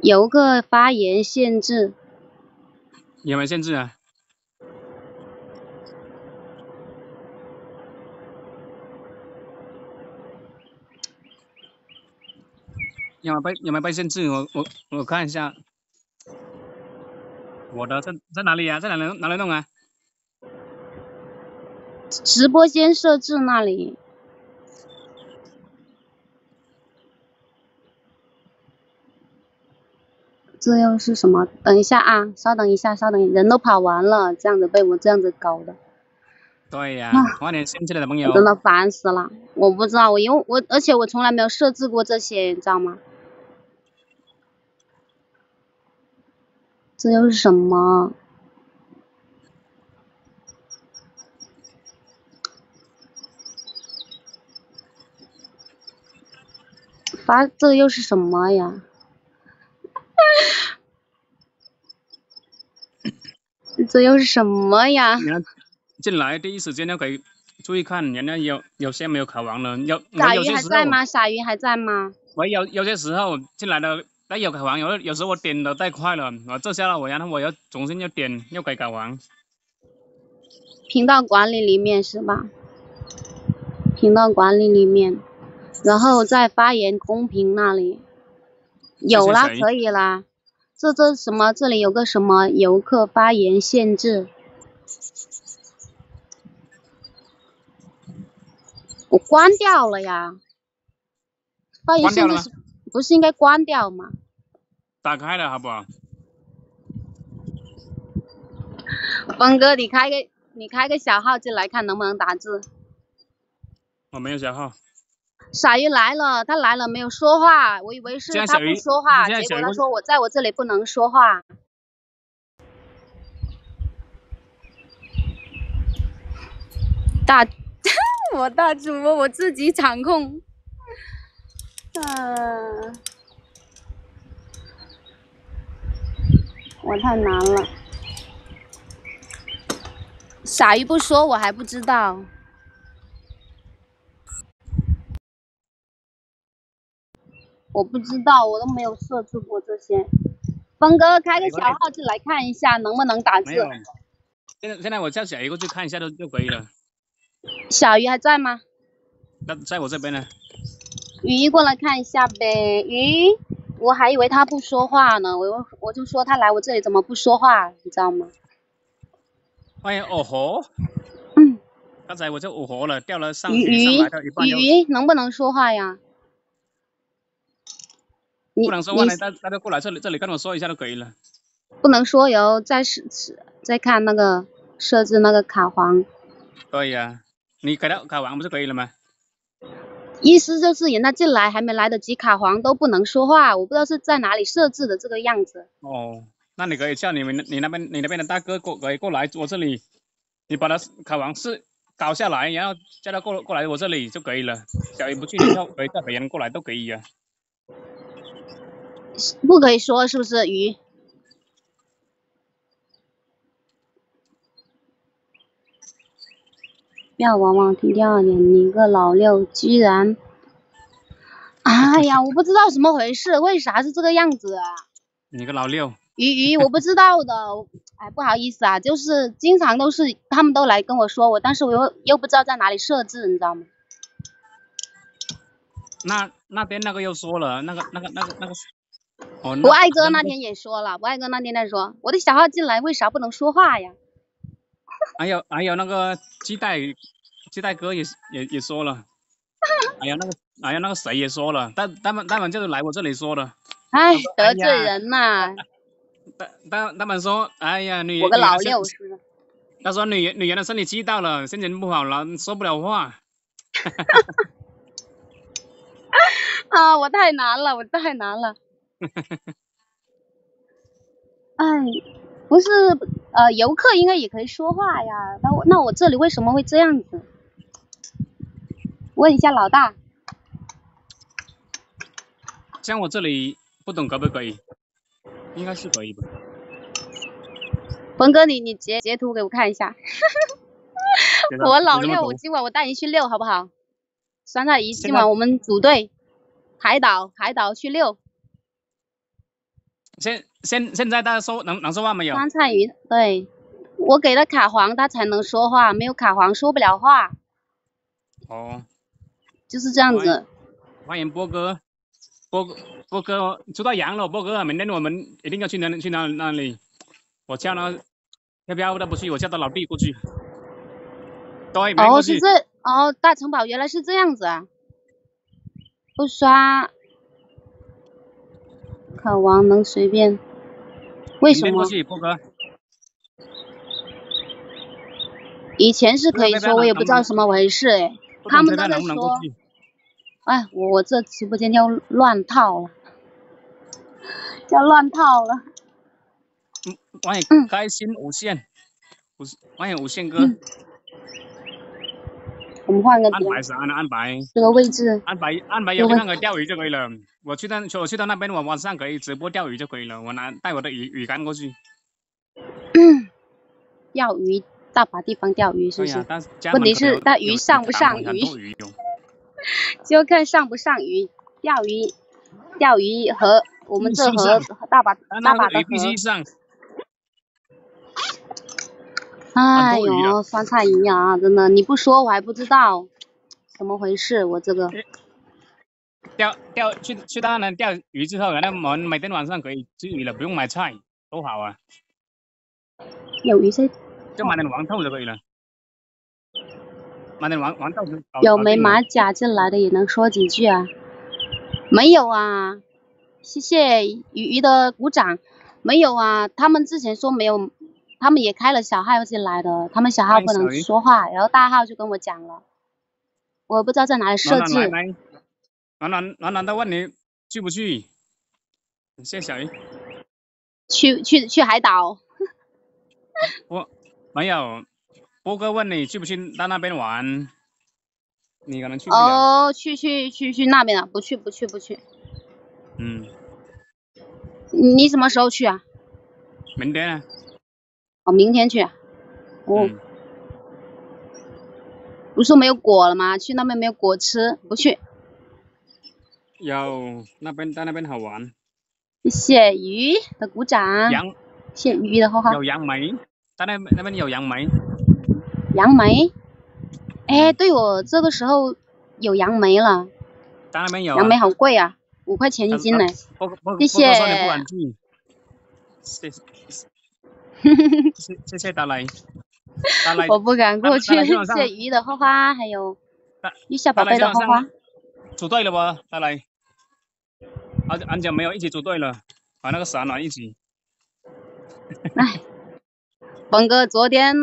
游客发言限制。有没有限制啊？有没有被有没有被限制？我我我看一下，我的在在哪里呀？在哪里哪里弄啊？直播间设置那里，这又是什么？等一下啊，稍等一下，稍等，人都跑完了，这样子被我这样子搞的。对呀，花点心进来的朋友，真的烦死了。我不知道，我因为我而且我从来没有设置过这些，你知道吗？这又是什么？发这又是什么呀？这又是什么呀？进来第一时间要给注意看，人家有有些没有考完了，有 傻鱼还在吗？傻鱼还在吗？我有有些时候进来的但有考完，有有时候我点的太快了，我这下了我然后我要重新要点又给考完。频道管理里面是吧？频道管理里面。然后在发言公屏那里有啦，可以啦。这这什么？这里有个什么游客发言限制？我关掉了呀。发言限制不是应该关掉吗？打开了，好不好？峰哥，你开个你开个小号进来看能不能打字。我没有小号。傻鱼来了，他来了没有说话，我以为是他不说话，结果他说我在我这里不能说话。大，我大主播我自己场控，嗯，我太难了。傻鱼不说，我还不知道。我不知道，我都没有设置过这些。峰哥开个小号进来看一下，能不能打字？现在现在我叫小鱼过去看一下就就可以了。小鱼还在吗？那在我这边呢。鱼过来看一下呗。鱼，我还以为他不说话呢，我我就说他来我这里怎么不说话，你知道吗？欢迎哦吼。嗯。刚才我就哦吼了，掉了上鱼上来的一半鱼能不能说话呀？不能说话呢，大大家过来这里，这里跟我说一下就可以了。不能说，有再试再看那个设置那个卡环。可以啊，你给他卡环不就可以了吗？意思就是人家进来还没来得及卡黄都不能说话，我不知道是在哪里设置的这个样子。哦，那你可以叫你们你那边你那边的大哥过可以过来我这里，你把他卡黄是搞下来，然后叫他过过来我这里就可以了。小姨不去，你叫可以叫别人过来都可以啊。不可以说是不是鱼？要往往听第二点，你个老六居然……哎呀，我不知道怎么回事，为啥是这个样子啊？你个老六。鱼鱼，我不知道的，哎，不好意思啊，就是经常都是他们都来跟我说我，但是我又又不知道在哪里设置，你知道吗？那那边那个又说了，那个那个那个那个，哦，不爱哥那天也说了，我爱哥那天在说，我的小号进来为啥不能说话呀？还有还有那个鸡蛋鸡蛋哥也也也说了，还有那个还有那个谁也说了，但他们他们就是来我这里说的，哎，得罪人呐、但但他们说，哎呀，女我个老六。他说女人女人的身体气到了，心情不好了，说不了话。啊，我太难了，我太难了。哎，不是，呃，游客应该也可以说话呀。那我那我这里为什么会这样子？问一下老大，像我这里不懂可不可以？应该是可以吧？鹏哥你你截截图给我看一下。我老六，我今晚我带你去遛好不好？酸菜鱼，今晚我们组队，海岛海岛去遛现现现在大家说能能说话没有？酸菜鱼。对，我给了卡黄，他才能说话，没有卡黄说不了话，哦，就是这样子。欢迎波哥，波哥波哥出到阳了，波哥，明天我们一定要去那去那那里。我叫他要不要他不去，我叫他老弟过去。对，哦，是这哦，大城堡原来是这样子啊！不刷卡王能随便？为什么。以前是可以说，我也不知道什么回事哎。他们都在说？哎，我我这直播间要乱套了，要乱套了。欢迎嗯开心无限，无欢迎无限哥，嗯我们换个，安排啥呢？安排这个位置。安排安排有地方可以钓鱼就可以了。我去到我去到那边，我晚上可以直播钓鱼就可以了。我拿带我的鱼鱼竿过去。钓鱼，大把地方钓鱼是不是？问题是那鱼上不上鱼鱼 就看上不上鱼。钓鱼，钓鱼和，我们这必须河大把大把的必须河。上。哎呦，酸菜鱼啊，真的，你不说我还不知道，怎么回事？我这个钓钓去去到那钓鱼之后，那我们每天晚上可以吃鱼了，不用买菜，多好啊！有鱼在，就买点黄豆就可以了。买点黄黄豆有没马甲进来的也能说几句啊？没有啊，谢谢鱼鱼的鼓掌。没有啊，他们之前说没有，他们也开了小号进来的，他们小号不能说话，然后大号就跟我讲了，我不知道在哪里设置。暖暖暖暖的问你去不去？谢谢小鱼。去去去海岛，我没有，波哥问你去不去到那边玩，你可能去不了。哦，去去去去那边了，不去不去不去。嗯，你什么时候去啊？明天啊。哦，明天去啊。哦，嗯，不是说没有果了吗？去那边没有果吃，不去。有那边在那边好玩，谢谢鱼的鼓掌，杨谢谢鱼的花花。有杨梅，在那边那边有杨梅。杨梅，哎，对我这个时候有杨梅了，在那边有、啊。杨梅好贵啊，五块钱一斤呢。谢谢 谢谢谢达来，达来我不敢过去，谢谢鱼的花花，还有大玉夏宝贝的花花。组队了不？达来，好久很久没有一起组队了，把那个傻暖一起。哎鹏哥，昨天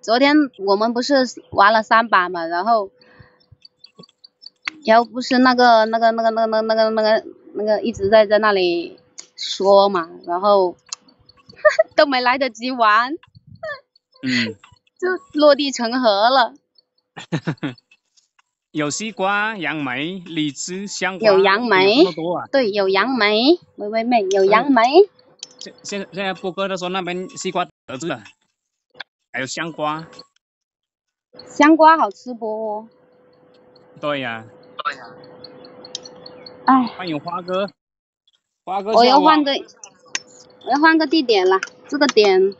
昨天我们不是玩了三把嘛，然后然后不是那个那个那个那个那个那个那个那个一直在在那里说嘛，然后 都没来得及玩，嗯，就落地成盒了。有西瓜、杨梅、荔枝、香瓜，有杨梅。这么多啊！对，有杨梅，喂喂妹，有杨梅，现现现在波哥他说那边西瓜得志了，还有香瓜。香瓜好吃不？对呀、对呀哎，欢迎花哥，花哥我要换个，我要换个地点了。这个点，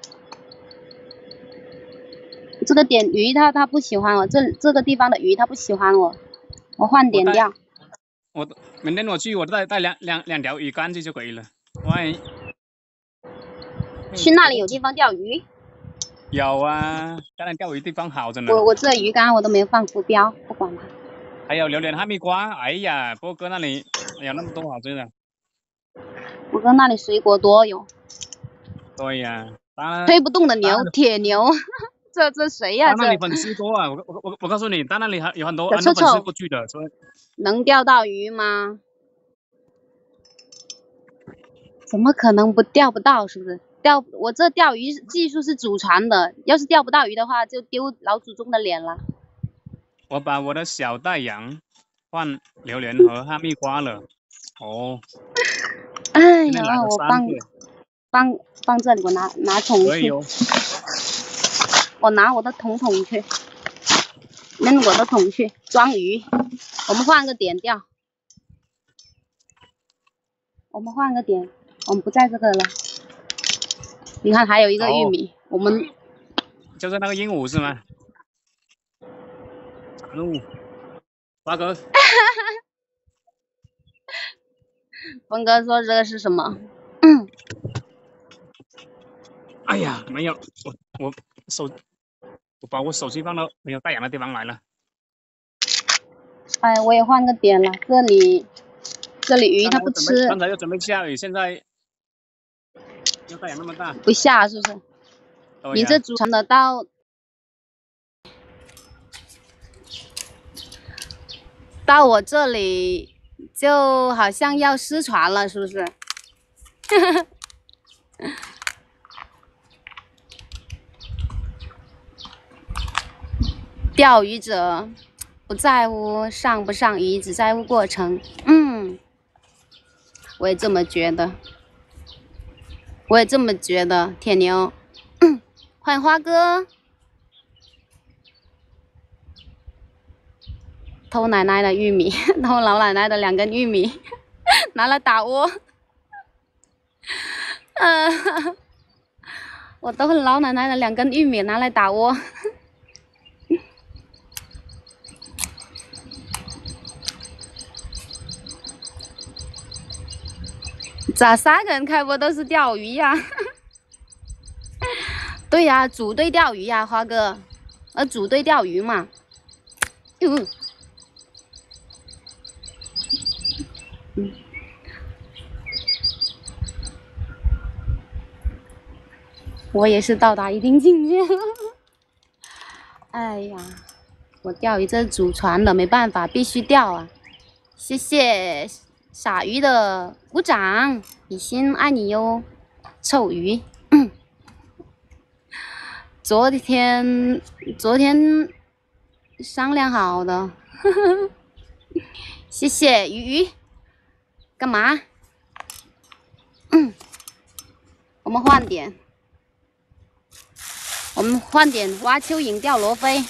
这个点鱼它它不喜欢我，这这个地方的鱼它不喜欢我，我换点带掉。我明天我去，我带带两两两条鱼竿去就可以了。万一去那里有地方钓鱼？有啊，当然钓鱼地方好着呢。我我这鱼竿我都没有放浮标，不管它。还有榴莲、哈密瓜，哎呀，波哥那里有那么多好吃的。我哥那里水果多哟。对呀。推不动的牛，铁牛。这这谁呀？那里粉丝多啊！我我我我告诉你，他那里还有很多很多粉丝过去的，所以。能钓到鱼吗？怎么可能不钓不到？是不是？钓我这钓鱼技术是祖传的，要是钓不到鱼的话，就丢老祖宗的脸了。我把我的小袋羊换榴莲和哈密瓜了。哦。哎呀，我放放放这里，我拿拿桶去。我拿我的桶桶去，扔我的桶去装鱼。我们换个点钓。我们换个点，我们不在这个了。你看，还有一个玉米，我们就是那个鹦鹉是吗？哦，八哥，峰哥说这个是什么？哎呀，没有，我我手，我把我手机放到没有太阳的地方来了。哎，我也换个点了，这里这里鱼它不吃。刚才又准备下雨，现在又太阳那么大。不下是不是？你这祖传的到。到我这里就好像要失传了，是不是？钓鱼者不在乎上不上鱼，只在乎过程。嗯，我也这么觉得，我也这么觉得。铁牛，欢迎花哥。偷奶奶的玉米，偷 老奶奶的两根玉米，拿来打窝。嗯，我偷老奶奶的两根玉米拿来打窝。咋三个人开播都是钓鱼呀？对呀，组队钓鱼呀，花哥，呃，组队钓鱼嘛。哟。我也是到达一定境界了。哎呀，我钓鱼这是祖传的，没办法，必须钓啊！谢谢傻鱼的鼓掌，比心爱你哟，臭鱼。昨天昨天商量好的，谢谢鱼鱼，干嘛？嗯 我们换点。我们换点挖蚯蚓钓罗非，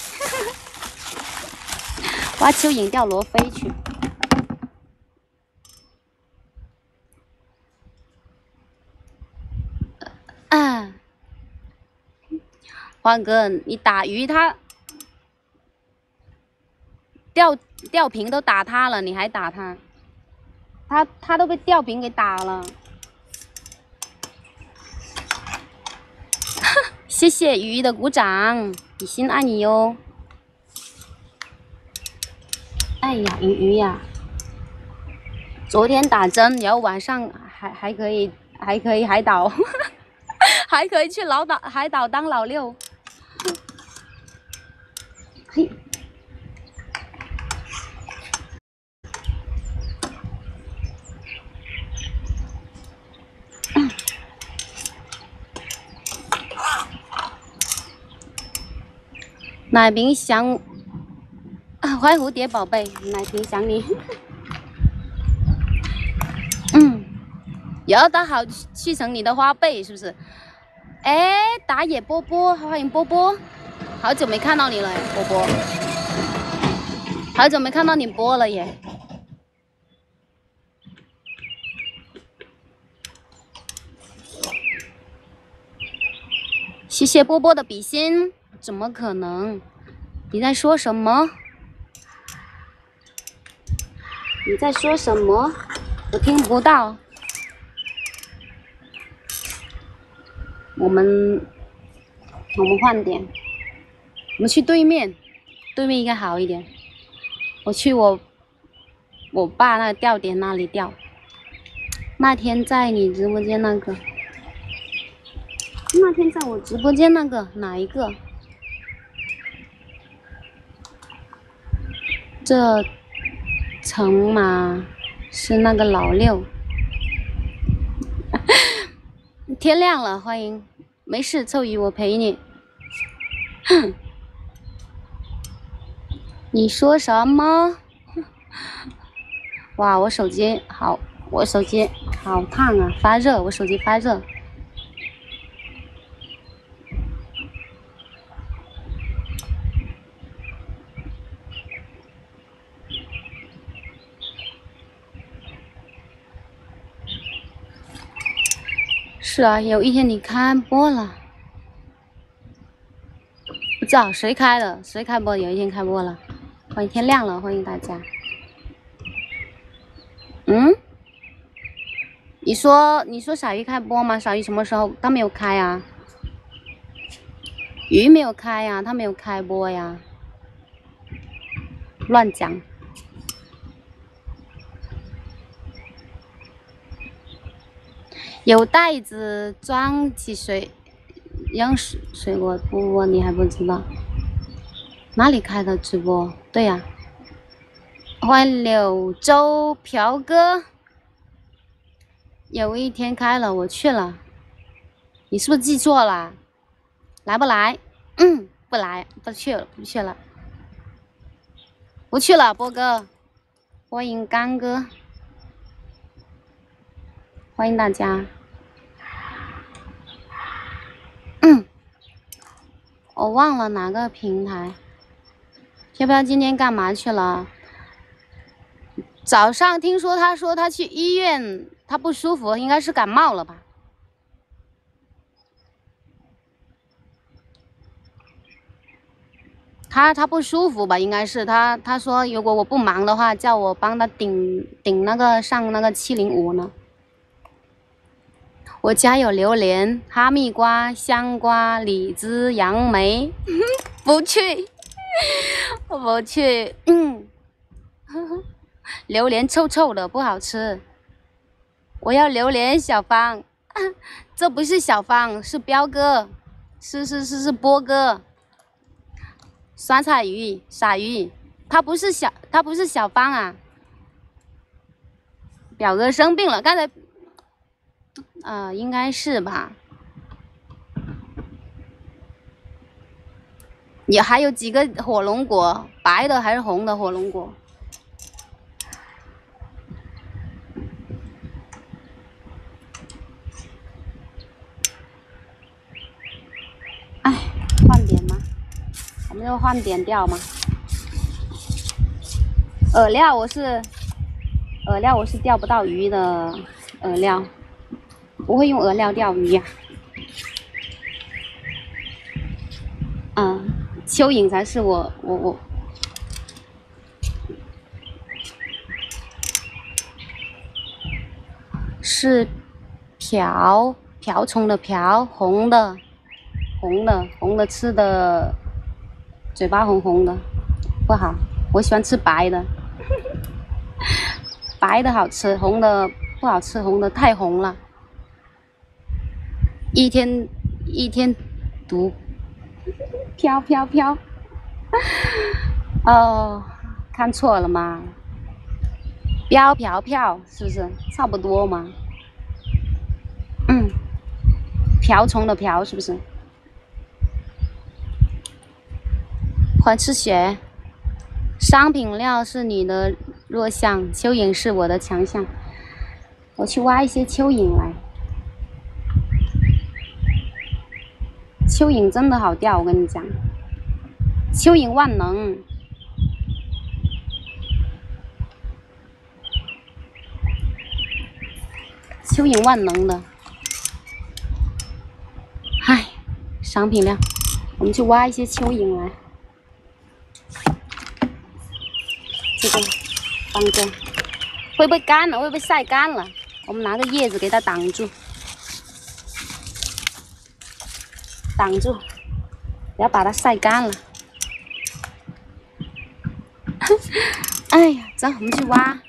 挖蚯蚓钓罗非去。啊，欢哥，你打鱼他钓钓瓶都打他了，你还打他？他他都被钓瓶给打了。谢谢鱼鱼的鼓掌，比心爱你哟。哎呀，鱼鱼呀，昨天打针，然后晚上还还可以，还可以海岛，还可以去老岛海岛当老六。嘿。奶瓶想，欢迎蝴蝶宝贝，奶瓶想你。嗯，也要打好去成你的花呗，是不是？哎，打野波波，欢迎波波，好久没看到你了，波波，好久没看到你播了耶。谢谢波波的比心。怎么可能？你在说什么？你在说什么？我听不到。我们我们换点，我们去对面，对面应该好一点。我去我我爸那个钓点那里钓。那天在你直播间那个，那天在我直播间那个哪一个？这层嘛是那个老六。天亮了，欢迎，没事，臭鱼我陪你。你说什么？哇，我手机好，我手机好烫啊，发热，我手机发热。是啊，有一天你开播了，不知道谁开的，谁开播？有一天开播了，欢迎天亮了，欢迎大家。嗯？你说你说小鱼开播吗？小鱼什么时候？他没有开啊。鱼没有开呀，他没有开播呀。乱讲。有袋子装起水，扔水水果不？你还不知道？哪里开的直播？对呀，欢迎柳州朴哥。有一天开了，我去了。你是不是记错了？来不来？嗯，不来，不去了，不去了，不去了，波哥。欢迎刚哥。欢迎大家。嗯，我忘了哪个平台。飘飘今天干嘛去了？早上听说他说他去医院，他不舒服，应该是感冒了吧？他他不舒服吧？应该是他他说如果我不忙的话，叫我帮他顶顶那个上那个七零五呢。我家有榴莲、哈密瓜、香瓜、李子、杨梅，不去，我不去。嗯，榴莲臭臭的，不好吃。我要榴莲，小芳，这不是小芳，是彪哥，是是是是波哥。酸菜鱼、傻鱼，他不是小，他不是小芳啊。表哥生病了，刚才。呃，应该是吧。你还有几个火龙果，白的还是红的火龙果？哎，换点吗？我们就换点钓吗？饵料我是，饵料我是钓不到鱼的饵料。不会用饵料钓鱼呀，嗯，蚯蚓才是我我我，是瓢瓢虫的瓢，红的红的红的吃的，嘴巴红红的不好，我喜欢吃白的，白的好吃，红的不好吃，红的太红了。一天一天读飘飘飘，哦，看错了吗？飘飘飘是不是差不多吗？嗯，瓢虫的瓢是不是？欢吃雪，商品料是你的弱项，蚯蚓是我的强项。我去挖一些蚯蚓来。蚯蚓真的好钓，我跟你讲，蚯蚓万能，蚯蚓万能的，唉，商品量，我们去挖一些蚯蚓来，这个，放这。会不会干了？会不会晒干了？我们拿个叶子给它挡住，挡住，不要把它晒干了。哎呀，走，我们去挖，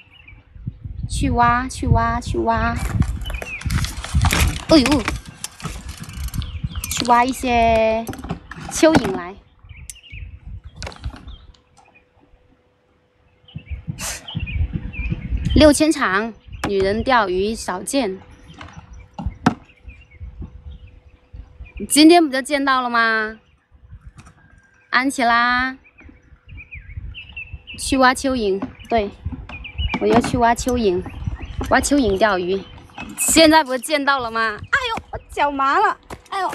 去挖，去挖，去挖。哎呦，去挖一些蚯蚓来。六千场，女人钓鱼少见。今天不就见到了吗？安琪拉。去挖蚯蚓，对，我要去挖蚯蚓，挖蚯蚓钓鱼。现在不是见到了吗？哎呦，我脚麻了，哎呦，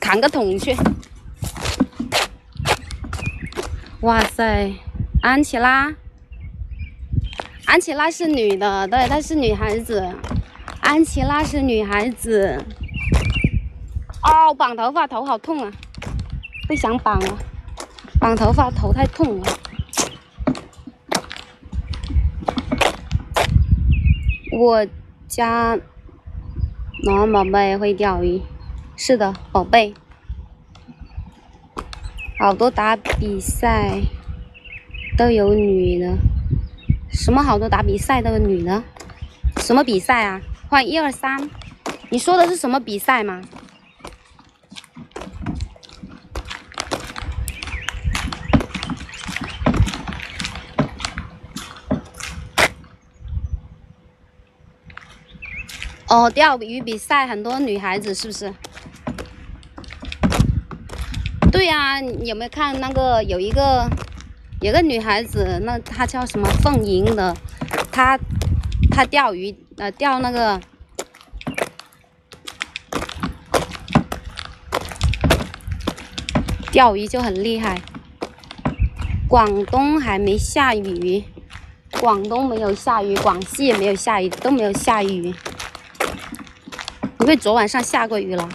扛个桶去。哇塞，安琪拉，安琪拉是女的，对，她是女孩子，安琪拉是女孩子。哦，绑头发，头好痛啊，不想绑了。绑头发头太痛了。我家暖宝贝会钓鱼，是的，宝贝。好多打比赛都有女的，什么好多打比赛都有女的？什么比赛啊？换一二三，你说的是什么比赛吗？哦，钓鱼比赛很多女孩子是不是？对呀，有没有看那个有一个有个女孩子，那她叫什么凤莹的，她她钓鱼呃钓那个钓鱼就很厉害。广东还没下雨，广东没有下雨，广西也没有下雨，都没有下雨。因为昨晚上下过雨了。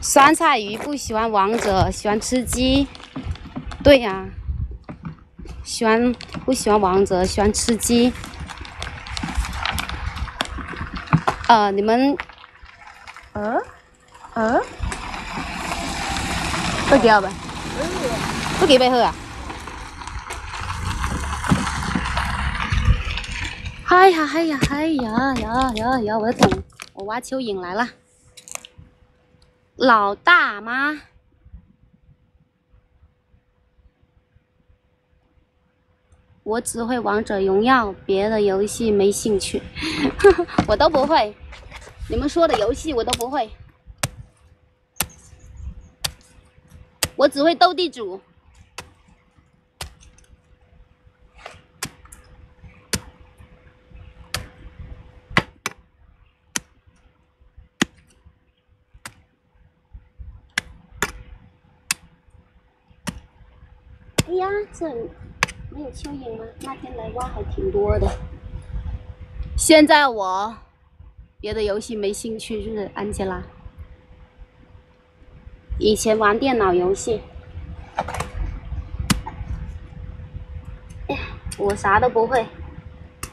酸菜鱼不喜欢王者，喜欢吃鸡。对呀，喜欢不喜欢王者，喜欢吃鸡。呃，你们，呃，呃，不给呗？不给呗喝啊？哎呀，哎呀，哎呀，呀呀呀！我的桶，我挖蚯蚓来了。老大吗？我只会王者荣耀，别的游戏没兴趣。我都不会，你们说的游戏我都不会。我只会斗地主。哎呀，这没有蚯蚓吗？那天来挖还挺多的。现在我别的游戏没兴趣，就是安琪拉。以前玩电脑游戏，我啥都不会，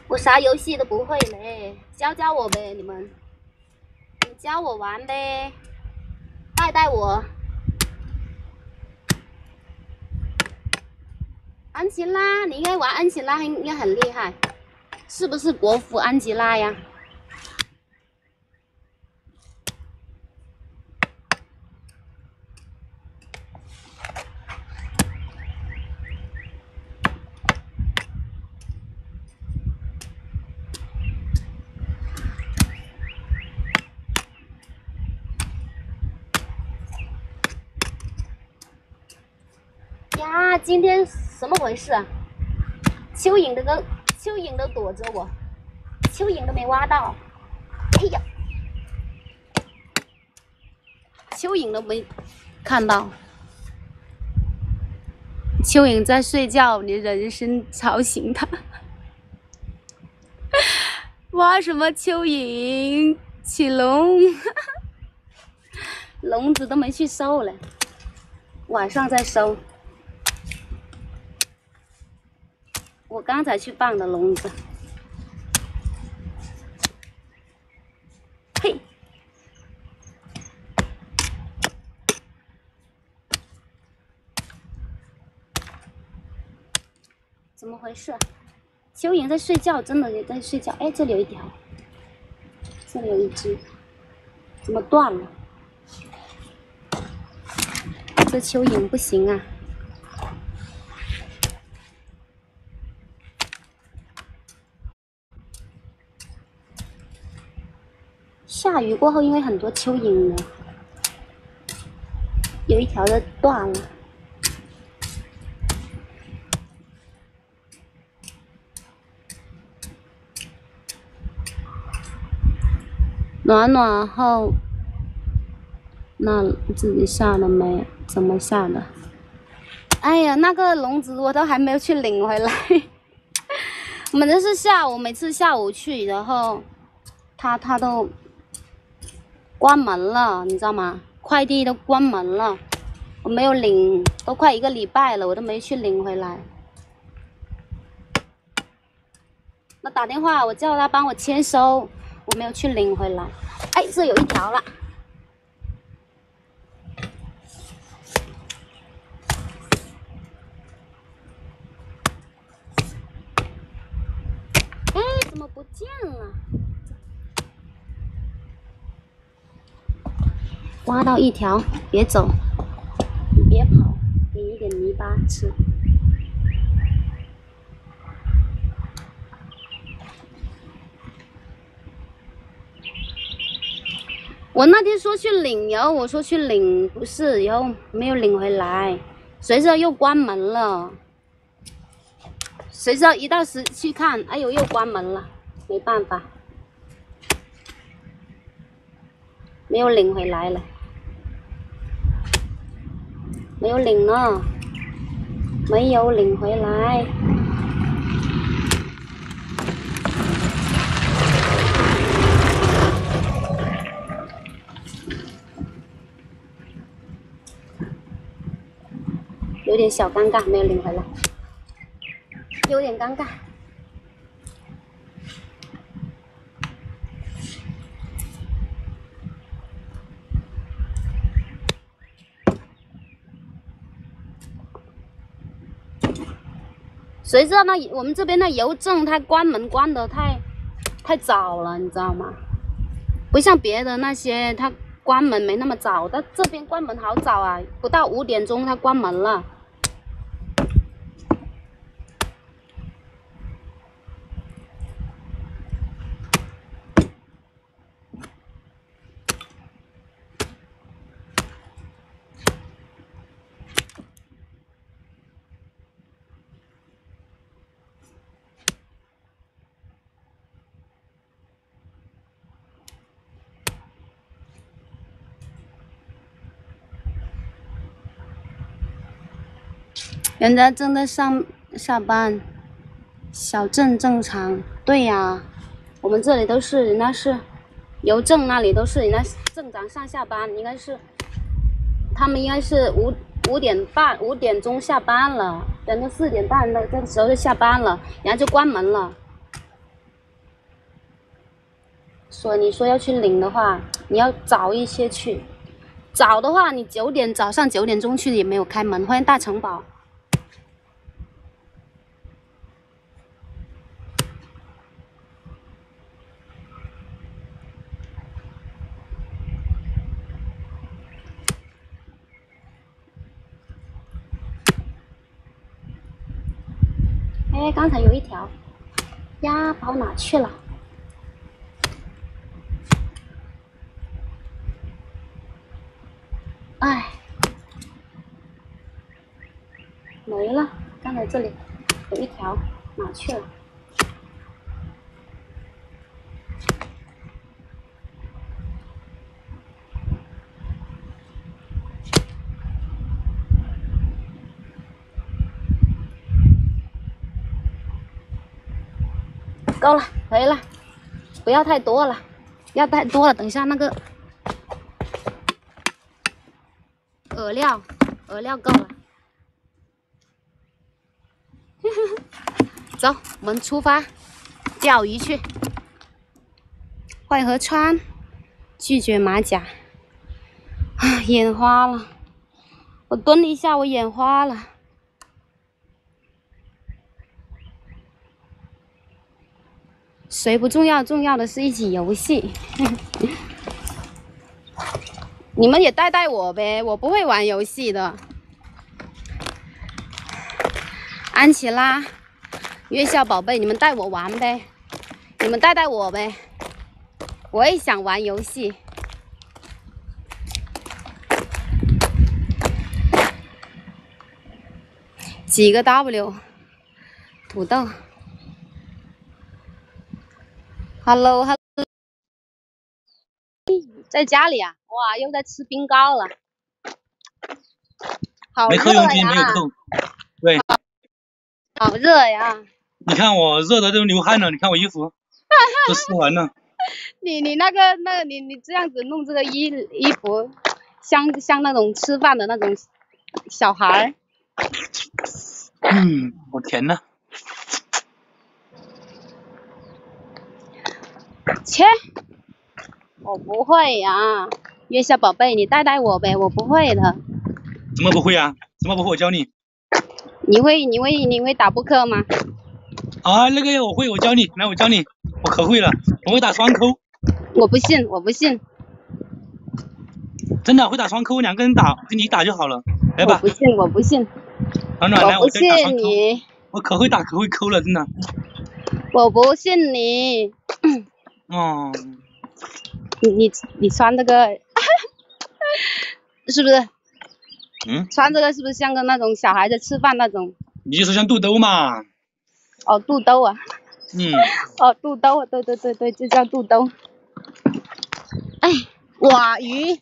我啥游戏都不会嘞，教教我呗，你们，你教我玩呗，带带我。安琪拉，你应该玩安琪拉，应该很厉害，是不是国服安琪拉呀？呀，今天。怎么回事啊？蚯蚓都都蚯蚓都躲着我，蚯蚓都没挖到。哎呀，蚯蚓都没看到。蚯蚓在睡觉，你人声吵醒它。挖什么蚯蚓？起笼，笼子都没去收了，晚上再收。我刚才去放的笼子。嘿，怎么回事？蚯蚓在睡觉，真的在睡觉。哎，这里有一条，这里有一只，怎么断了？这蚯蚓不行啊！下雨过后，因为很多蚯蚓了，有一条的断了。暖暖后，那自己下了没？怎么下的？哎呀，那个笼子我都还没有去领回来。我们这是下午，每次下午去，然后他他都关门了，你知道吗？快递都关门了，我没有领，都快一个礼拜了，我都没去领回来。那打电话，我叫他帮我签收，我没有去领回来。哎，这有一条了。哎，怎么不见了？挖到一条，别走，你别跑，给你点泥巴吃。我那天说去领，然后我说去领，不是，然后没有领回来，谁知道又关门了？谁知道一到时去看，哎呦，又关门了，没办法，没有领回来了，没有领呢，没有领回来。有点小尴尬，没有领回来，有点尴尬。谁知道那我们这边的邮政它关门关的太太早了，你知道吗？不像别的那些它关门没那么早，但这边关门好早啊，不到五点钟它关门了。人家正在上下班，小镇正常。对呀，我们这里都是人家是邮政那里都是人家正常上下班，应该是他们应该是五五点半五点钟下班了，人家四点半的这时候就下班了，然后就关门了。所以你说要去领的话，你要早一些去。早的话，你九点早上九点钟去也没有开门。欢迎大城堡。哎，刚才有一条呀，跑哪去了？哎，没了。刚才这里有一条，哪去了？够了，可以了，不要太多了，要太多了，等一下那个饵料，饵料够了。走，我们出发钓鱼去。淮河川拒绝马甲，啊，眼花了。我蹲了一下，我眼花了。谁不重要？重要的是一起游戏。你们也带带我呗，我不会玩游戏的。安琪拉，月校宝贝，你们带我玩呗，你们带带我呗，我也想玩游戏。几个 W？土豆。Hello，Hello，在家里啊？哇，又在吃冰糕了，好热呀！对，好热呀！你看我热的都流汗了，你看我衣服都湿完了。你你那个那个你你这样子弄这个衣衣服，像像那种吃饭的那种小孩儿。嗯，好甜呐。切，我不会呀，月下宝贝，你带带我呗，我不会的。怎么不会呀？怎么不会？我教你。你会你会你会打扑克吗？啊，那个我会，我教你，来我教你，我可会了，我会打双扣。我不信，我不信。真的会打双扣，两个人打，跟你打就好了，来吧。我不信，我不信。暖暖来，我不信你。我可会打，可会扣了，真的。我不信你。哦，你你你穿这个 是不是？嗯。穿这个是不是像个那种小孩子吃饭那种？你就说像肚兜嘛。哦，肚兜啊。嗯。哦，肚兜，对对对对，就叫肚兜。哎，哇，鱼，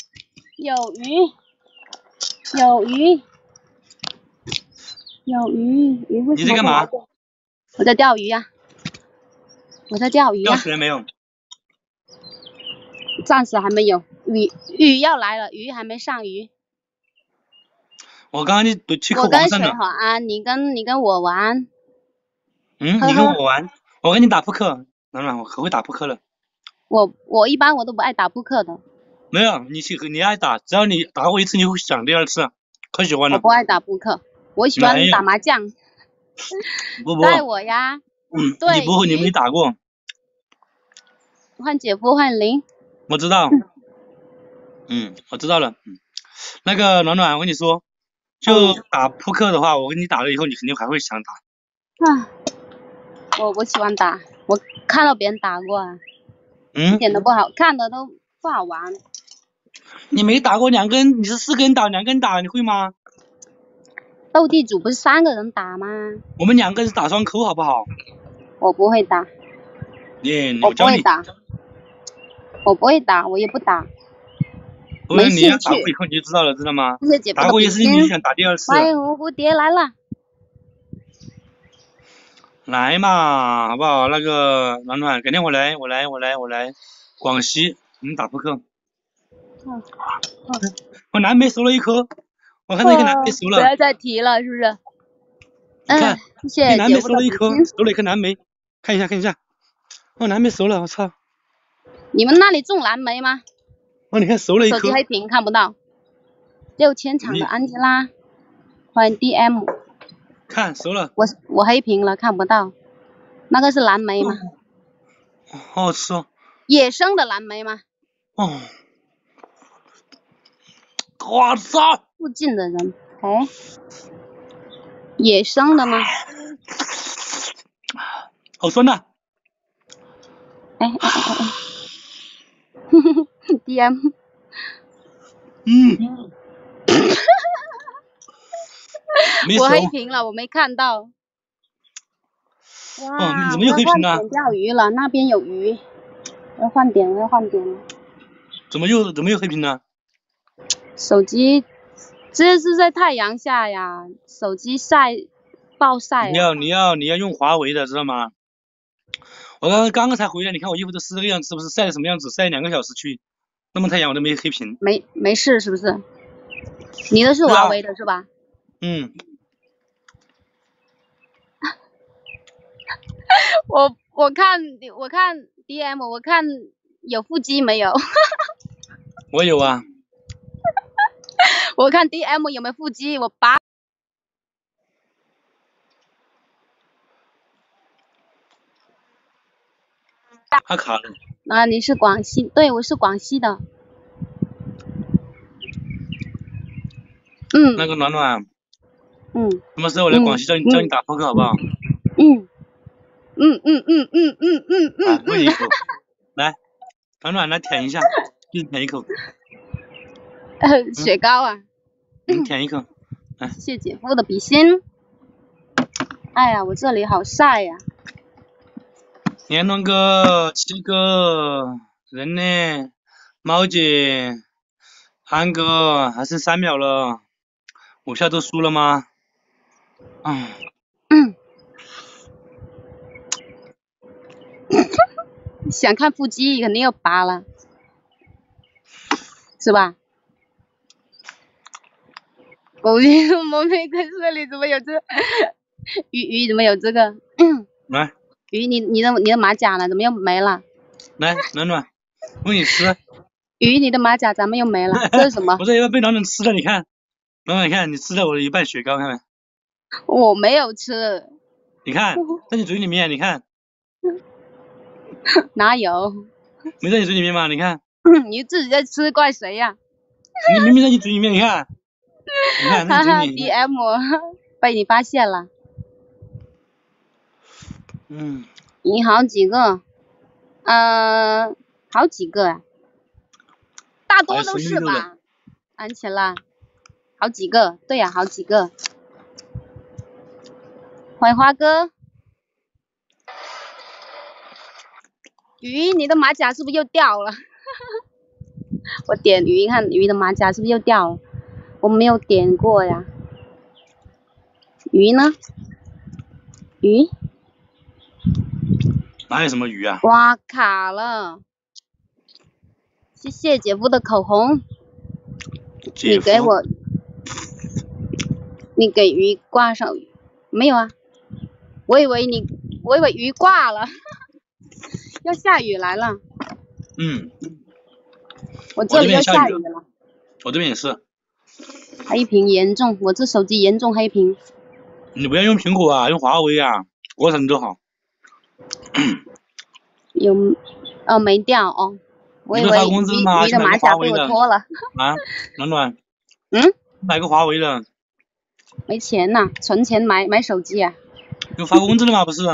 有鱼，有鱼，有鱼，鱼为什么？你在干嘛？我在钓鱼呀。我在钓鱼呀。钓起来没有？暂时还没有，雨雨要来了，雨还没上鱼。我刚刚就去我跟谁玩？你跟你跟我玩。嗯，你跟我玩，我跟你打扑克，暖暖，我可会打扑克了。我我一般我都不爱打扑克的。没有，你去你爱打，只要你打过一次，你会想第二次，可喜欢了。我不爱打扑克，我喜欢打麻将。不不。带我呀。嗯。对。你不会，你没打过。换姐夫，换零。我知道，嗯，我知道了，嗯，那个暖暖，我跟你说，就打扑克的话，我跟你打了以后，你肯定还会想打。啊，我不喜欢打，我看到别人打过，嗯，一点都不好看的都不好玩。你没打过两个人，你是四个人打，两个人打，你会吗？斗地主不是三个人打吗？我们两个人打双扣，好不好？我不会打。你，我不会打。我不会打，我也不打，没兴趣。打过以后你就知道了，知道吗？打过一次你就想打第二次。欢迎蝴蝶来了，来嘛，好不好？那个暖暖，改天我来，我来，我来，我来，广西，我们打扑克。嗯。我蓝莓熟了一颗，我看那个蓝莓熟了。不要再提了，是不是？你看，谢谢蓝莓熟了一颗，熟了一颗蓝莓，看一下，看一下。哦，蓝莓熟了，我操。你们那里种蓝莓吗？哦，你看熟了一颗。手机黑屏看不到。六千场的安吉拉，欢迎 DM。看熟了。我我黑屏了，看不到。那个是蓝莓吗？好好吃哦。野生的蓝莓吗？哦。我操！附近的人，哎，野生的吗？好酸呐！哎哎哎哎！呵呵呵，DM。嗯。我黑屏了，我没看到。哇！你怎么又黑屏了？钓鱼了，那边有鱼。要换点了，要换点了。怎么又怎么又黑屏了？手机，这是在太阳下呀，手机晒，暴晒。你要你要你要用华为的，知道吗？我刚刚刚刚才回来，你看我衣服都湿这个样子，是不是晒的什么样子？晒两个小时去，那么太阳我都没黑屏。没没事是不是？你的是华为的是吧？嗯。我我看我看 DM，我看有腹肌没有？我有啊。我看 DM 有没有腹肌？我八。他卡了。啊，你是广西？对，我是广西的。嗯。那个暖暖。嗯。什么时候来广西教你教你打扑克好不好？嗯。嗯嗯嗯嗯嗯嗯嗯。喂一口。来，暖暖来舔一下，给你舔一口。雪糕啊。你舔一口。来。谢姐夫的比心。哎呀，我这里好晒呀。年龙哥，七哥，人呢？猫姐，憨哥，还剩三秒了，我现在都输了吗？嗯。想看腹肌，肯定要拔了，是吧？我 我没看这里怎么有这鱼鱼怎么有这个？来。鱼，你你的你的马甲呢？怎么又没了？来，暖暖，喂你吃。鱼，你的马甲咱们又没了？这是什么？我这要被暖暖吃了，你看，暖暖，你看，你吃了我的一半雪糕，看没？我没有吃。你看，在你嘴里面，你看。哪有？没在你嘴里面吗？你看。你自己在吃，怪谁呀？你明明在你嘴里面，你看。你看，哈哈，DM 被你发现了。嗯，你好几个，呃，好几个啊，大多都是吧？安琪拉，好几个，对呀，好几个。欢迎花哥，鱼，你的马甲是不是又掉了？我点鱼，看鱼的马甲是不是又掉了？我没有点过呀。鱼呢？鱼？哪有什么鱼啊？哇，卡了！谢谢姐夫的口红。你给我，你给鱼挂上没有啊？我以为你，我以为鱼挂了，要下雨来了。嗯。我这里要下雨了。我这边也是。黑屏严重，我这手机严重黑屏。你不要用苹果啊，用华为啊，国产都好。有，哦，没掉哦，我以为你你的马甲被我脱了。啊，暖暖。嗯。买个华为的。没钱呐，存钱买买手机啊。有发工资了吗？不是。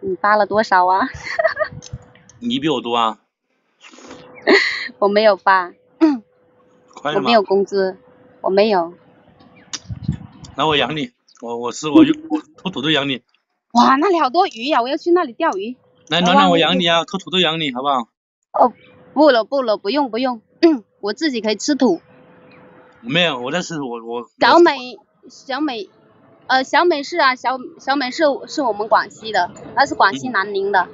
你发了多少啊？你比我多啊。我没有发。我没有工资，我没有。那我养你。我我是我就我偷土豆养你。哇，那里好多鱼呀！我要去那里钓鱼。来，暖暖，我养你啊，偷土豆养你，好不好？哦，不了不了，不用不用，我自己可以吃土。没有，我在吃土我我。小美，小美，呃，小美是啊，小小美是是我们广西的，那是广西南宁的。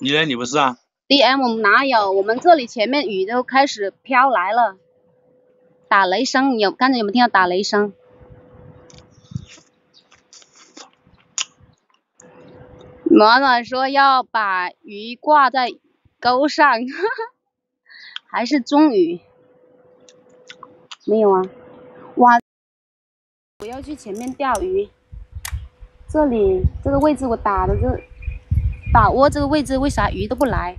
你呢？你不是啊？DM 哪有？我们这里前面雨都开始飘来了，打雷声有，刚才有没有听到打雷声？暖暖说要把鱼挂在钩上，还是中鱼？没有啊，哇！我要去前面钓鱼。这里这个位置我打的这打窝这个位置为啥鱼都不来？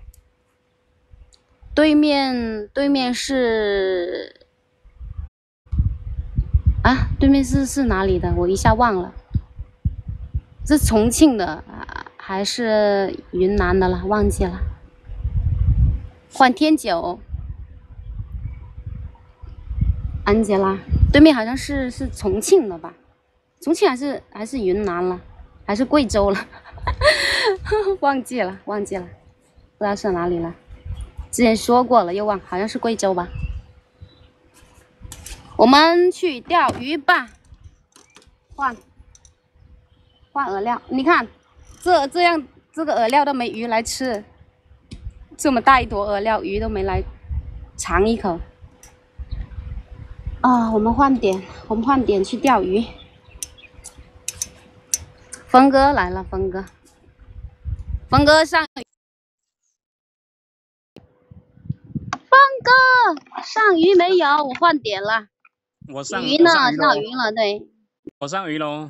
对面对面是啊，对面是是哪里的？我一下忘了，是重庆的啊。还是云南的了，忘记了。换天九，安吉拉，对面好像是是重庆的吧？重庆还是还是云南了，还是贵州了？忘记了，忘记了，不知道是哪里了。之前说过了，又忘，好像是贵州吧？我们去钓鱼吧，换换饵料，你看。这这样，这个饵料都没鱼来吃，这么大一坨饵料，鱼都没来尝一口。啊，我们换点，我们换点去钓鱼。峰哥来了，峰哥，峰哥上，峰哥上鱼没有？我换点了。我上鱼呢？上上鱼了，对。我上鱼喽。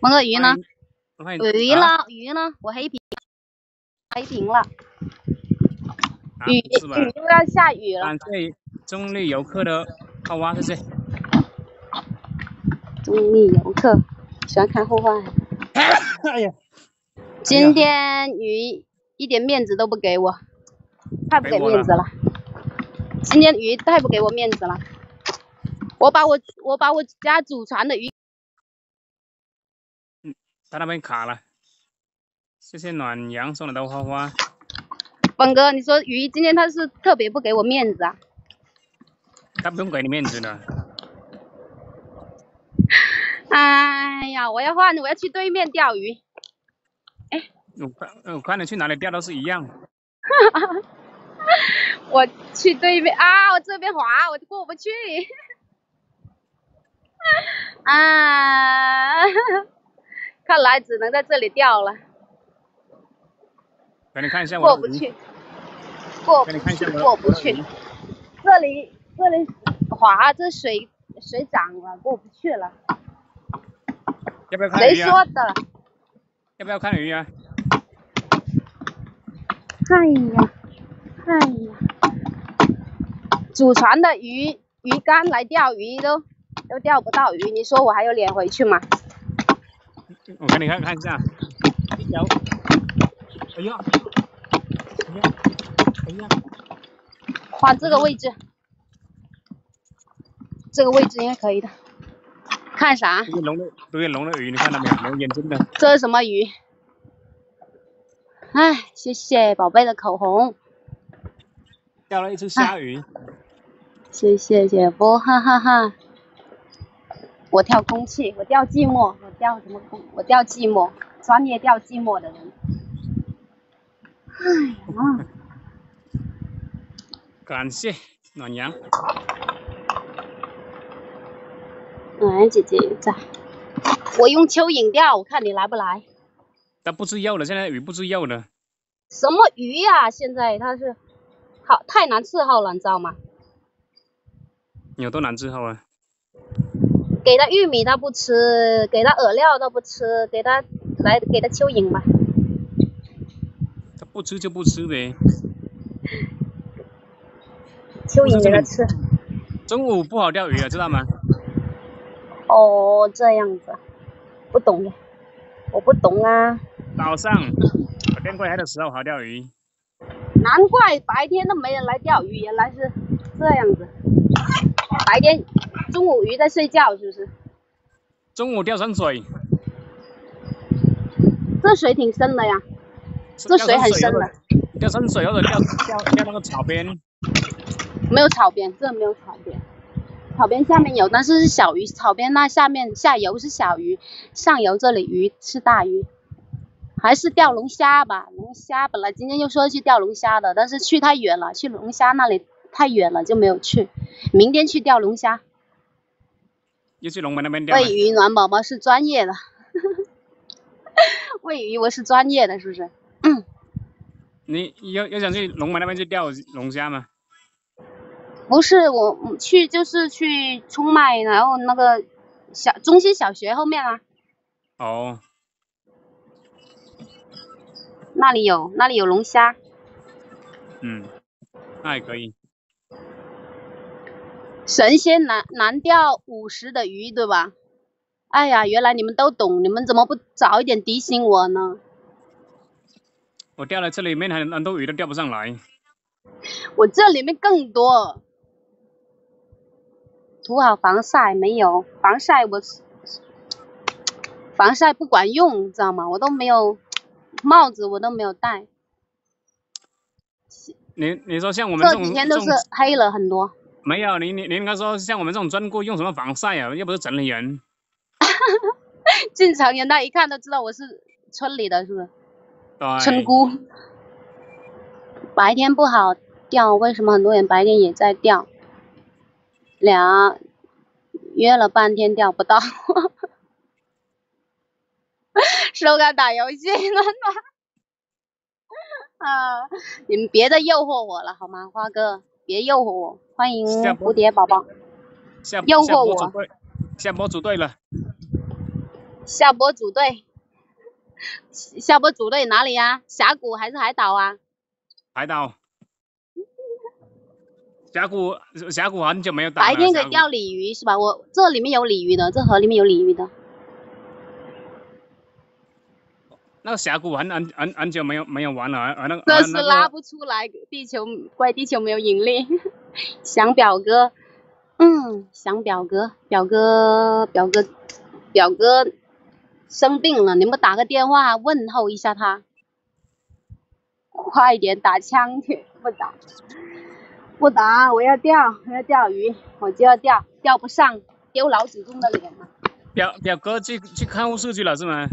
峰哥鱼呢？鱼了，鱼呢？我黑屏，黑屏了。啊雨？雨又要下雨了。感谢中立游客的好蛙，谢谢。中立游客喜欢看后花。哎呀，今天鱼一点面子都不给我，太不给面子了。今天鱼太不给我面子了。我把我我把我家祖传的鱼，他那边卡了。谢谢暖阳送来的豆花花，峰哥，你说鱼今天他是特别不给我面子啊？他不用给你面子的。哎呀，我要换，我要去对面钓鱼。哎我看我看你去哪里钓都是一样。我去对面啊，我这边滑，我过不去。啊，看来只能在这里钓了，给你看一下我的鱼，过不去，过不去过不去。这里这里滑，这水水涨了，过不去了。要不要看谁鱼啊？说的？要不要看鱼啊？哎呀，哎呀，祖传的鱼鱼竿来钓鱼都都钓不到鱼，你说我还有脸回去吗？我给你看看一下，一条。哎呀，哎呀，哎呀，换这个位置，这个位置应该可以的。看啥？龙的龙的鱼，你看到没有？龙眼睛的。这是什么鱼？哎，谢谢宝贝的口红，钓了一只虾鱼，谢谢姐夫，哈哈哈我钓空气，我钓寂寞，我钓什么空？我钓寂寞，专业钓寂寞的人。哎呀，感谢暖阳。暖阳，姐姐也在。我用蚯蚓钓，我看你来不来。它不吃肉了，现在鱼不吃肉了。什么鱼呀、现在它是好太难伺候了，你知道吗？有多难伺候啊？给它玉米它不吃，给它饵料它不吃，给它来给它蚯蚓吧。它不吃就不吃呗。蚯蚓给它吃。中午不好钓鱼啊，知道吗？哦，这样子，不懂的，我不懂啊。早上天快黑的时候好钓鱼。难怪白天都没人来钓鱼，原来是这样子。白天中午鱼在睡觉，是不是？中午钓深水，这水挺深的呀，这水很深的，钓深水或者钓钓钓那个草边，没有草边，这没有草边。草边下面有，但是是小鱼。草边那下面下游是小鱼，上游这里鱼是大鱼。还是钓龙虾吧，龙虾本来今天就说去钓龙虾的，但是去太远了，去龙虾那里太远了就没有去。明天去钓龙虾。又去龙门那边钓吗。喂鱼暖宝宝是专业的，喂鱼我是专业的，是不是？嗯你又又想去龙门那边去钓龙虾吗？不是，我去就是去冲麦，然后那个小中心小学后面啊，哦，那里有那里有龙虾。嗯，那也可以。神仙难难钓五十的鱼，对吧？哎呀，原来你们都懂，你们怎么不早一点提醒我呢？我钓了这里面很很多鱼都钓不上来。我这里面更多。涂好防晒没有？防晒我防晒不管用，知道吗？我都没有帽子，我都没有戴，你你说像我们这几天都是黑了很多。没有，你你你应该说像我们这种专顾用什么防晒啊？又不是城里人。进城人他一看都知道我是村里的，是不是？对。村姑。白天不好钓，为什么很多人白天也在钓？俩约了半天钓不到，手感打游戏，暖暖。啊，你们别再诱惑我了好吗，花哥，别诱惑我。欢迎蝴蝶宝宝，下诱惑我下播组队，下播组队了，下播组队，下播组队哪里呀、峡谷还是海岛啊？海岛。峡谷，峡谷很久没有打了。白天可以钓鲤鱼是吧？我这里面有鲤鱼的，这河里面有鲤鱼的。那个峡谷很很很很久没有没有玩了，而那个是拉不出来，地球怪地球没有引力。想表哥，嗯，想表哥，表哥，表哥，表哥生病了，你们打个电话问候一下他。快点打枪去，不打，不打，我要钓，我要钓鱼，我就要钓，钓不上，丢老祖宗的脸了。表表哥去去看护士去了是吗？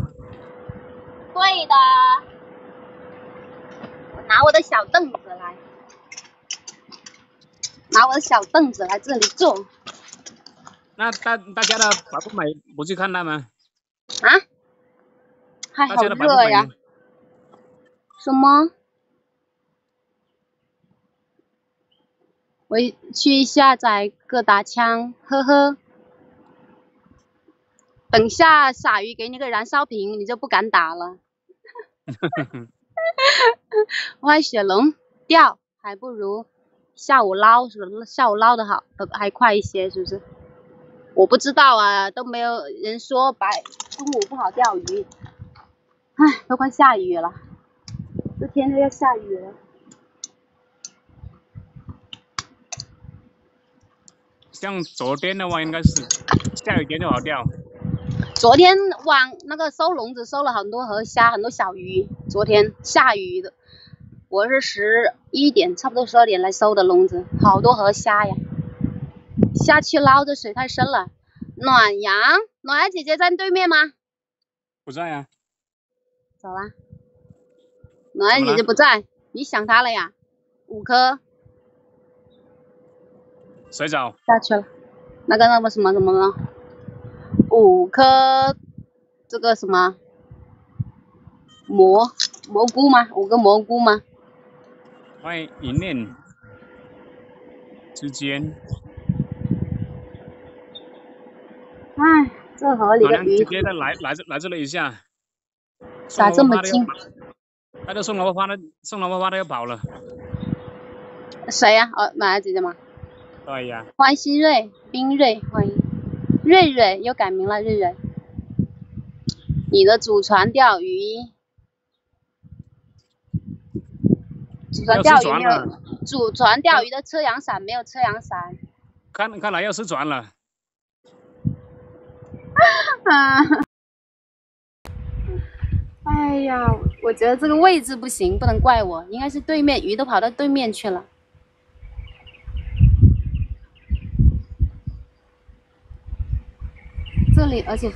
对的，我拿我的小凳子来，拿我的小凳子来这里坐那大大家的白富美不去看他们？啊！还好热呀！什么？我去下载个打枪，呵呵。等下傻鱼给你个燃烧瓶，你就不敢打了。欢迎雪龙钓，还不如下午捞是不是？下午捞的好，还快一些，是不是？我不知道啊，都没有人说白中午不好钓鱼。唉，都快下雨了，这天都要下雨了。像昨天的话，应该是下雨天就好钓。昨天网那个收笼子收了很多河虾，很多小鱼。昨天下雨的，我是十一点，差不多十二点来收的笼子，好多河虾呀。下去捞，的水太深了。暖阳，暖阳姐姐在对面吗？不在啊，走了。暖阳姐姐不在，你想她了呀？五颗谁找下去了。那个那个什么什么呢？五颗这个什么蘑蘑菇吗？五个蘑菇吗？欢迎一念之间，哎，这河里好的鱼像直接的来来这来这里一下，咋这么近？他就送萝卜花的送萝卜花的要跑了。谁呀、哦，暖阳姐姐吗？对呀，欢迎新锐、冰锐，欢迎瑞瑞又改名了，瑞瑞。你的祖传钓鱼，祖传钓鱼没祖传钓鱼的遮阳伞没有遮阳伞。看看来要失传了。啊！哎呀，我觉得这个位置不行，不能怪我，应该是对面鱼都跑到对面去了。里而且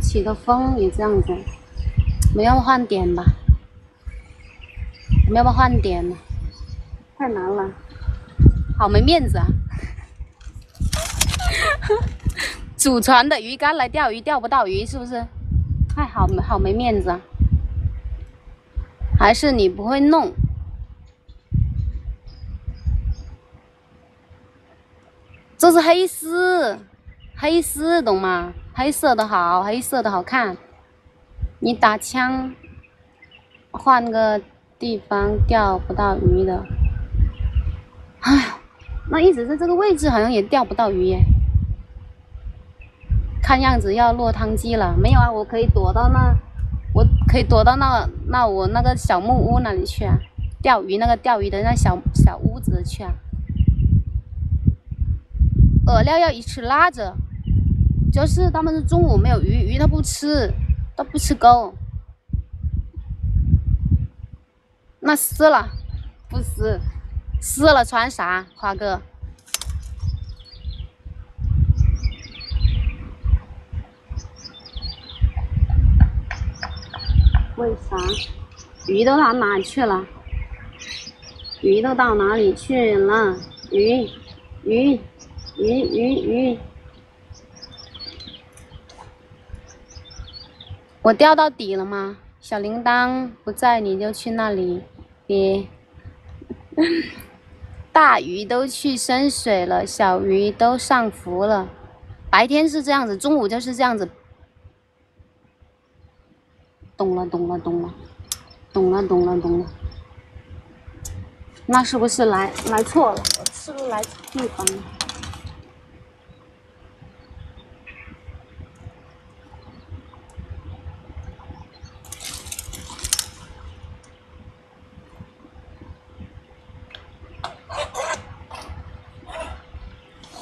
起的风也这样子，没要换点吧？没要不换点呢？太难了，好没面子啊！祖传的鱼竿来钓鱼，钓不到鱼是不是？太好好没面子啊！还是你不会弄？这是黑丝，黑丝懂吗？黑色的好，黑色的好看。你打枪，换个地方钓不到鱼的。哎，那一直在这个位置好像也钓不到鱼耶。看样子要落汤鸡了。没有啊，我可以躲到那，我可以躲到那那我那个小木屋那里去啊，钓鱼那个钓鱼的那小小屋子去啊。饵料要一起拉着，就是他们是中午没有鱼，鱼它不吃，它不吃钩。那撕了，不撕，撕了穿啥？花哥。为啥？鱼都到哪里去了？鱼都到哪里去了？鱼，鱼，鱼，鱼，鱼。我掉到底了吗？小铃铛不在，你就去那里。别，大鱼都去深水了，小鱼都上浮了。白天是这样子，中午就是这样子。懂了，懂了，懂了，懂了，懂了，懂了。那是不是来来错了？是不是来错地方了？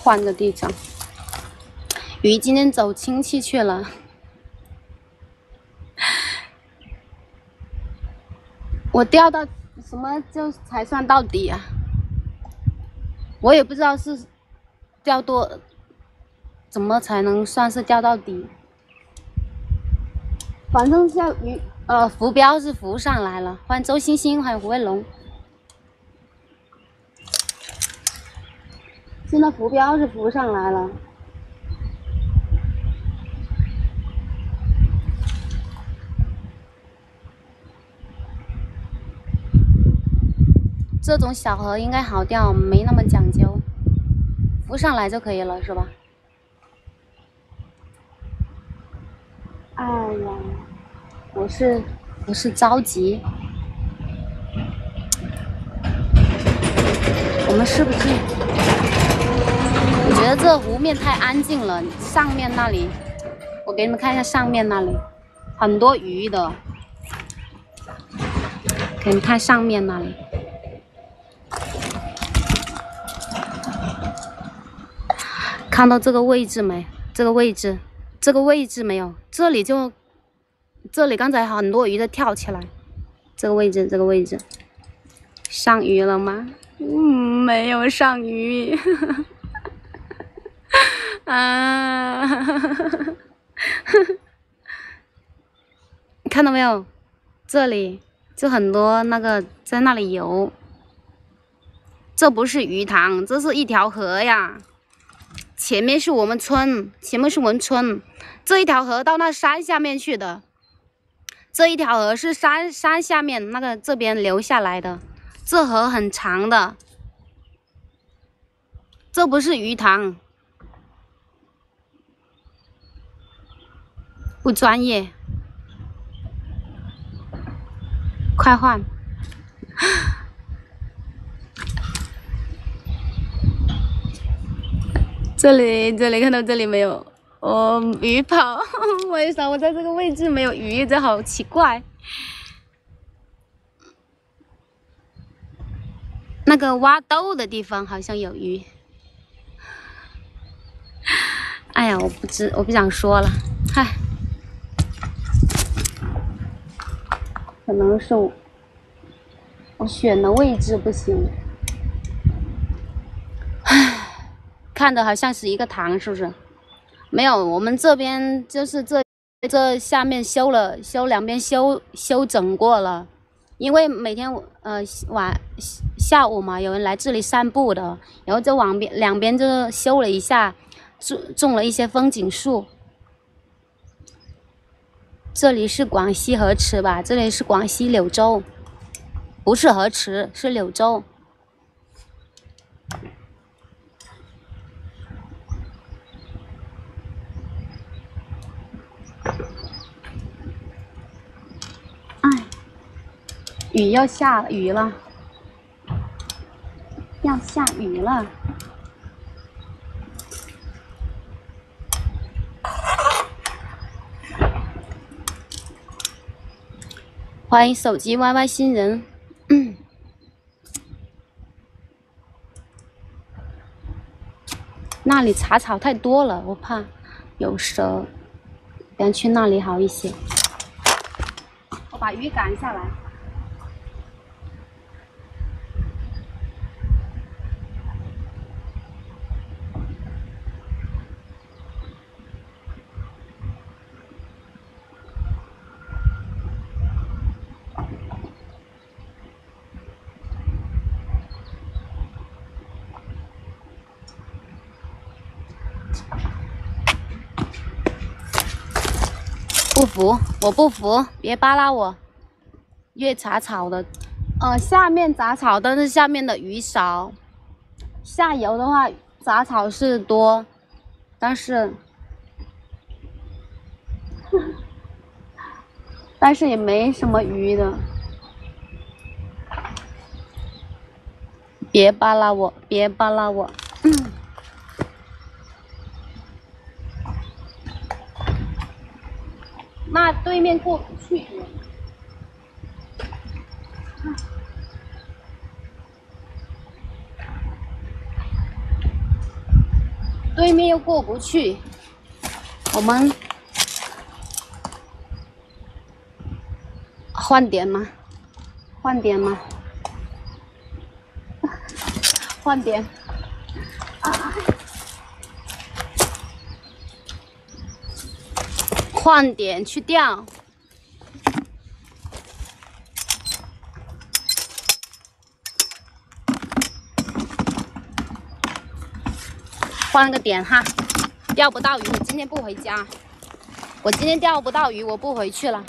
换个地方。鱼今天走亲戚去了。我钓到什么就才算到底啊？我也不知道是钓多，怎么才能算是钓到底？反正钓鱼，呃，浮标是浮上来了。欢迎周星星，欢迎胡卫龙。现在浮标是浮上来了，这种小河应该好钓，没那么讲究，浮上来就可以了，是吧？哎呀，我是我是着急，我们是不是？觉得这湖面太安静了，上面那里，我给你们看一下上面那里，很多鱼的，给你们看上面那里，看到这个位置没？这个位置，这个位置没有？这里就，这里刚才很多鱼在跳起来，这个位置，这个位置，上鱼了吗？嗯，没有上鱼。啊，看到没有？这里就很多那个在那里游。这不是鱼塘，这是一条河呀。前面是我们村，前面是我们村，这一条河到那山下面去的。这一条河是山山下面那个这边流下来的，这河很长的。这不是鱼塘。不专业，快换！这里，这里看到这里没有？哦，鱼跑，为啥我在这个位置没有鱼？这好奇怪。那个挖豆的地方好像有鱼。哎呀，我不知，我不想说了，嗨。可能是我选的位置不行，唉，看的好像是一个塘，是不是？没有，我们这边就是这这下面修了修两边修修整过了，因为每天呃晚下午嘛，有人来这里散步的，然后就往边两边就修了一下，种种了一些风景树。这里是广西河池吧？这里是广西柳州，不是河池，是柳州。哎，雨要下雨了，要下雨了。欢迎手机 YY 新人，那里杂草太多了，我怕有蛇，咱去那里好一些。我把鱼赶下来。不服，我不服，别扒拉我。越杂草的，呃，下面杂草，但是下面的鱼少。下游的话，杂草是多，但是，但是也没什么鱼的。别扒拉我，别扒拉我。那对面过不去。对面又过不去，我们换点吗？换点吗？换点。换点去钓。换个点哈，钓不到鱼，我今天不回家。我今天钓不到鱼，我不回去了。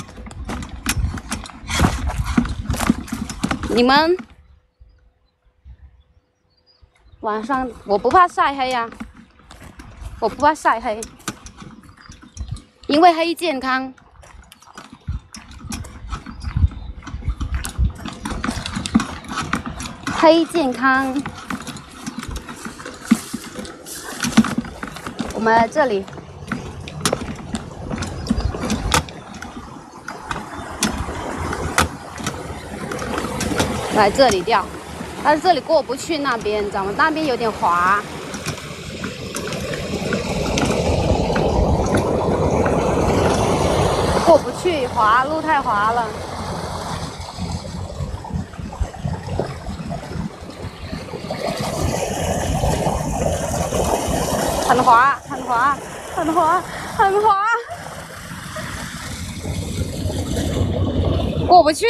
你们晚上我不怕晒黑呀，我不怕晒黑。因为黑健康，黑健康。我们来这里，来这里钓，但是这里过不去那边，你知道吗？那边有点滑。过不去，滑路太滑了，很滑，很滑，很滑，很滑，过不去，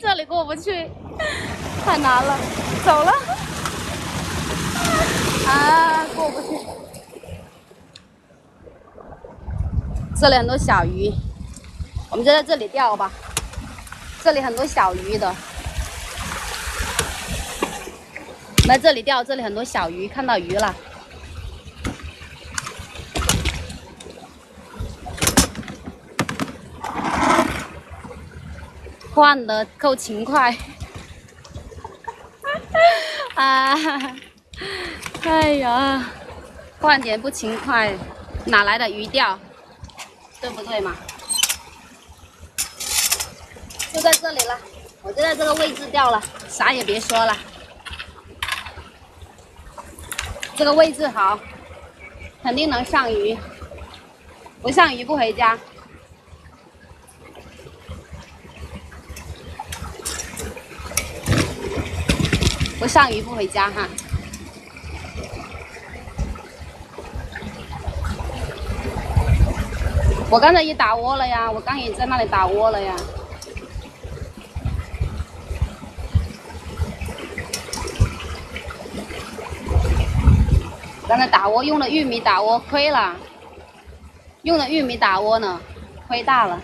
这里过不去，太难了，走了，啊，过不去，这里很多小鱼。我们就在这里钓吧，这里很多小鱼的。来这里钓，这里很多小鱼，看到鱼了。换的够勤快，啊哈哈，哎呀，换点不勤快，哪来的鱼钓？对不对嘛？就在这里了，我就在这个位置钓了，啥也别说了。这个位置好，肯定能上鱼。不上鱼不回家。不上鱼不回家哈。我刚才也打窝了呀，我刚也在那里打窝了呀。刚才打窝用了玉米打窝亏了，用了玉米打窝呢，亏大了。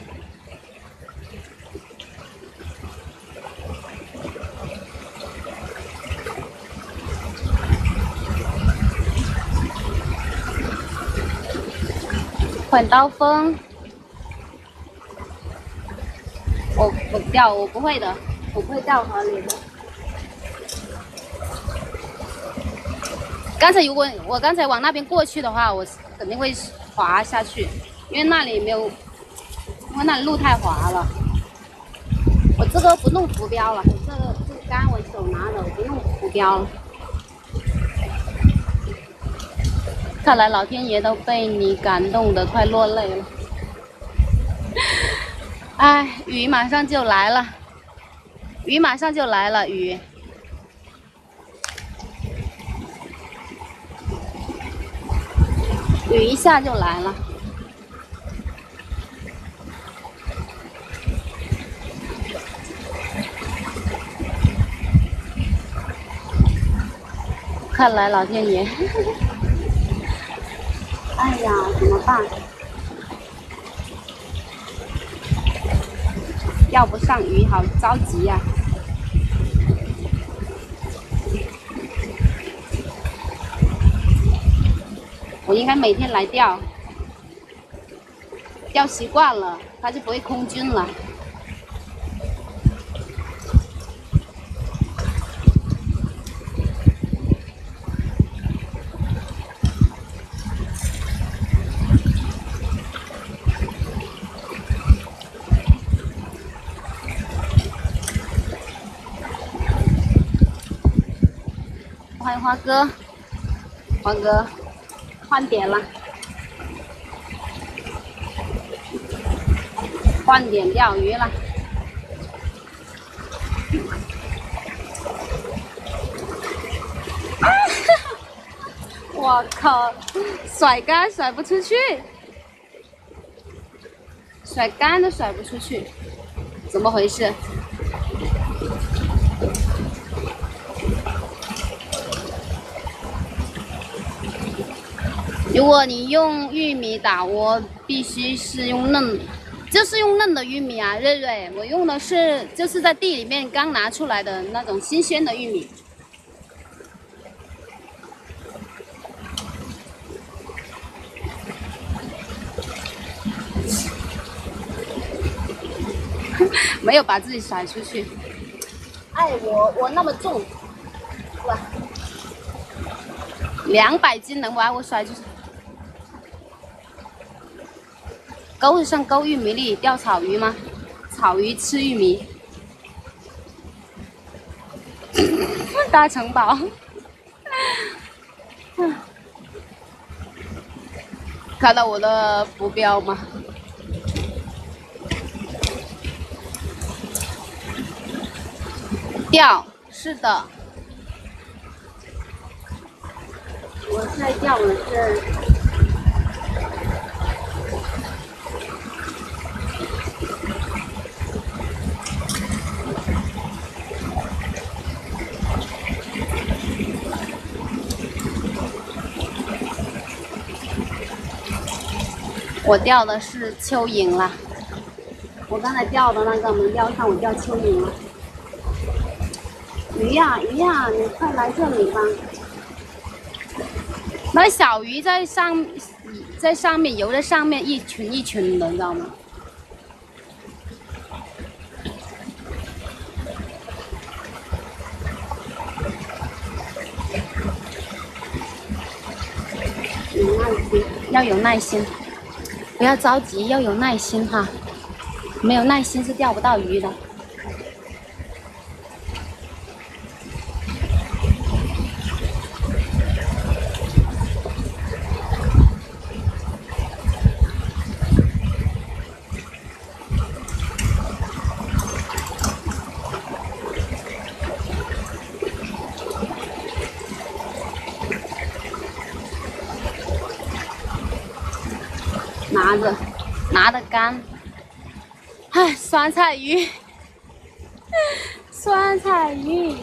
换刀锋，我我钓我不会的，我不会钓河里的。刚才如果我刚才往那边过去的话，我肯定会滑下去，因为那里没有，因为那里路太滑了。我这个不弄浮标了，这个这个杆我手拿的，我不弄浮标了。看来老天爷都被你感动的快落泪了。哎，雨马上就来了，雨马上就来了，雨。雨一下就来了，看来老天爷，哎呀，怎么办？钓不上鱼，好着急呀、我应该每天来钓，钓习惯了，它就不会空军了。欢迎花哥，花哥，换点了，换点钓鱼了。啊我靠，甩竿甩不出去，甩竿都甩不出去，怎么回事？如果你用玉米打窝，必须是用嫩，就是用嫩的玉米啊，瑞瑞。我用的是就是在地里面刚拿出来的那种新鲜的玉米。没有把自己甩出去。哎，我我那么重，哇，两百斤能把我甩出去。钩子上钩玉米粒，钓草鱼吗？草鱼吃玉米。大城堡。看到我的浮标吗？钓，是的。我在钓的我钓的是蚯蚓啦，我刚才钓的那个没钓上，我钓蚯蚓了。鱼呀、鱼呀、你快来这里吧！那小鱼在上，在上面游在上面，一群一群的，你知道吗？有耐心，要有耐心，不要着急，要有耐心哈。没有耐心是钓不到鱼的。拿着，拿着杆。哎，酸菜鱼，酸菜鱼，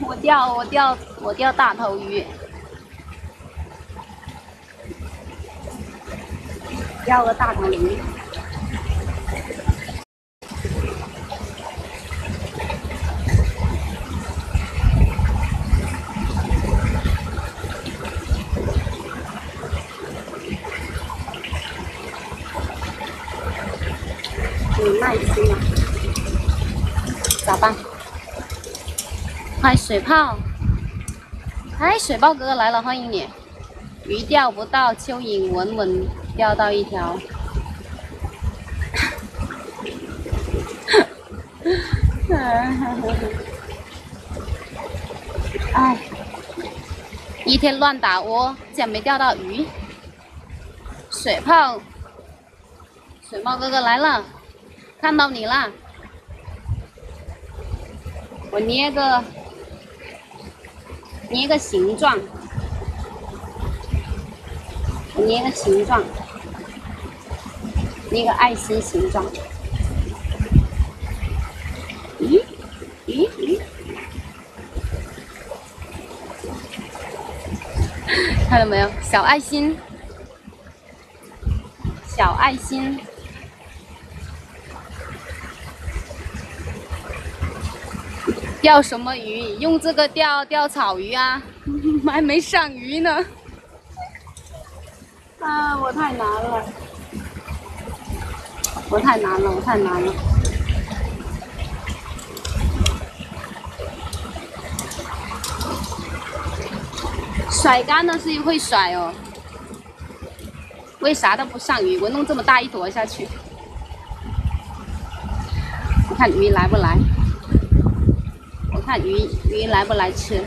我钓我钓我钓大头鱼，钓个大头鱼。有耐心啊，咋办？嗨，水泡，哎，水泡哥哥来了，欢迎你。鱼钓不到，蚯蚓稳稳钓到一条。哎，一天乱打窝，竟然没钓到鱼。水泡，水泡哥哥来了。看到你啦！我捏个捏个形状，捏个形状，捏个爱心形状。咦咦咦！看到没有？小爱心，小爱心。钓什么鱼？用这个钓钓草鱼啊，还没上鱼呢。啊，我太难了，我太难了，我太难了。甩竿的是会甩哦，为啥都不上鱼？我弄这么大一坨下去，我看鱼来不来？看鱼鱼来不来吃？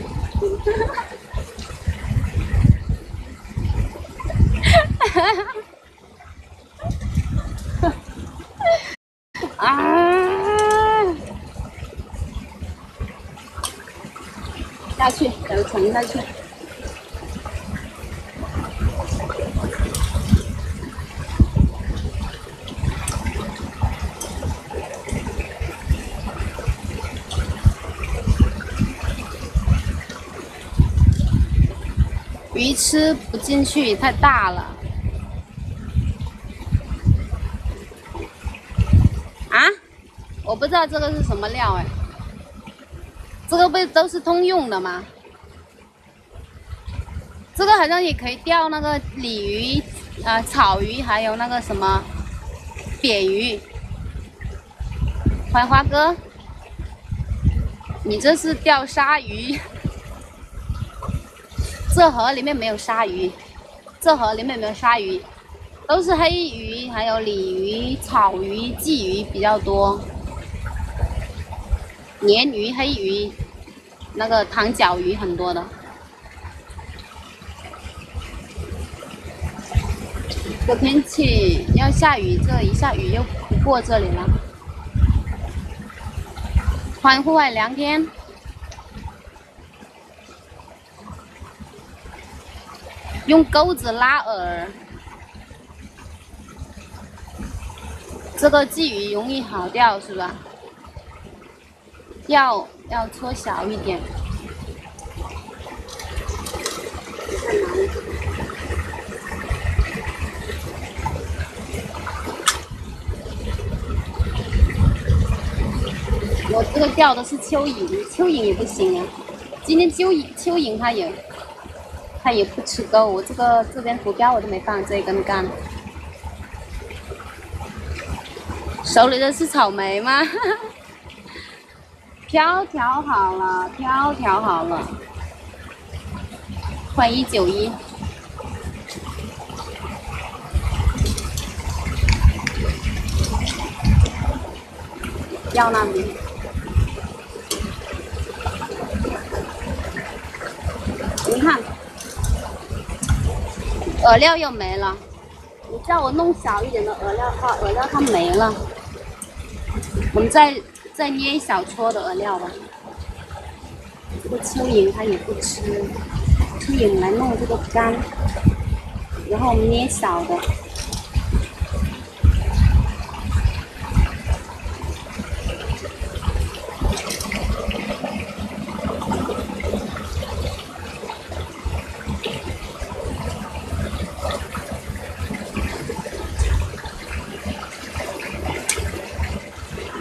啊！下去，等沉下去。鱼吃不进去，太大了。啊？我不知道这个是什么料哎。这个不都是通用的吗？这个好像也可以钓那个鲤鱼、啊草鱼，还有那个什么鳖鱼。槐花哥，你这是钓鲨鱼？这河里面没有鲨鱼，这河里面没有鲨鱼，都是黑鱼，还有鲤鱼、草鱼、鲫鱼比较多，鲶鱼、黑鱼，那个糖角鱼很多的。这天气要下雨，这一下雨又不过这里了。欢迎户外聊天。用钩子拉饵，这个鲫鱼容易好钓是吧？钓要搓小一点。我这个钓的是蚯蚓，蚯蚓也不行啊。今天蚯蚓蚯蚓它也。它也不吃钩，我这个这边图标我都没放这一根杆。手里的是草莓吗？漂调好了，漂调好了。欢迎一九一。要那里？你看。饵料又没了，你叫我弄小一点的饵料，它饵料它没了。我们再再捏一小撮的饵料吧。这个蚯蚓它也不吃，蚯蚓来弄这个干，然后我们捏小的。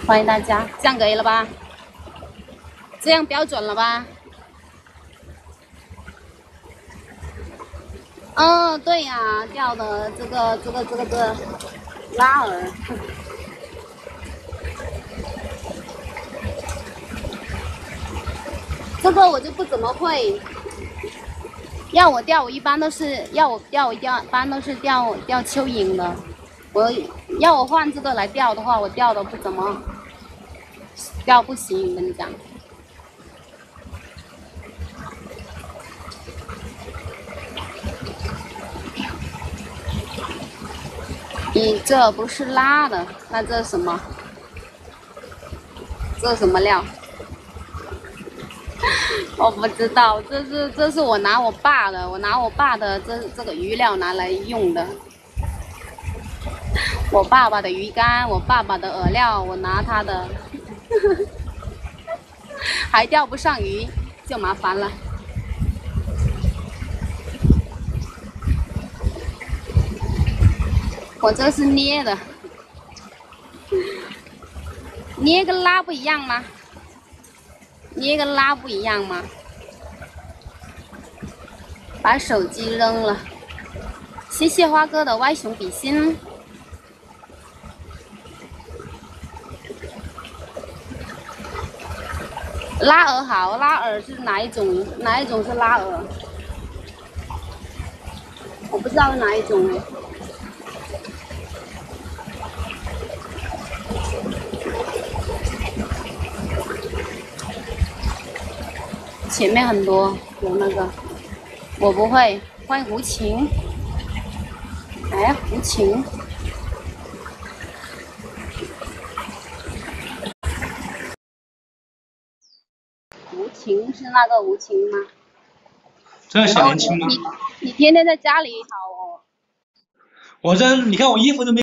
欢迎大家，这样可以了吧？这样标准了吧？嗯，对呀，钓的这个这个这个这个拉饵，这个我就不怎么会。要我钓，我一般都是要我钓，我钓一般都是钓钓蚯蚓的。我要我换这个来钓的话，我钓的不怎么。钓不行，我跟你讲。你这不是拉的，那这是什么？这什么料？我不知道，这是这是我拿我爸的，我拿我爸的这这个鱼料拿来用的。我爸爸的鱼竿，我爸爸的饵料，我拿他的。还钓不上鱼，就麻烦了。我这是捏的，捏跟拉不一样吗？捏跟拉不一样吗？把手机扔了。谢谢花哥的歪熊比心。拉饵好，拉饵是哪一种？哪一种是拉饵？我不知道是哪一种哎。前面很多有那个，我不会。欢迎胡琴，哎，胡琴，是那个无情吗？这小年轻吗？你你天天在家里好哦。我这你看我衣服都没。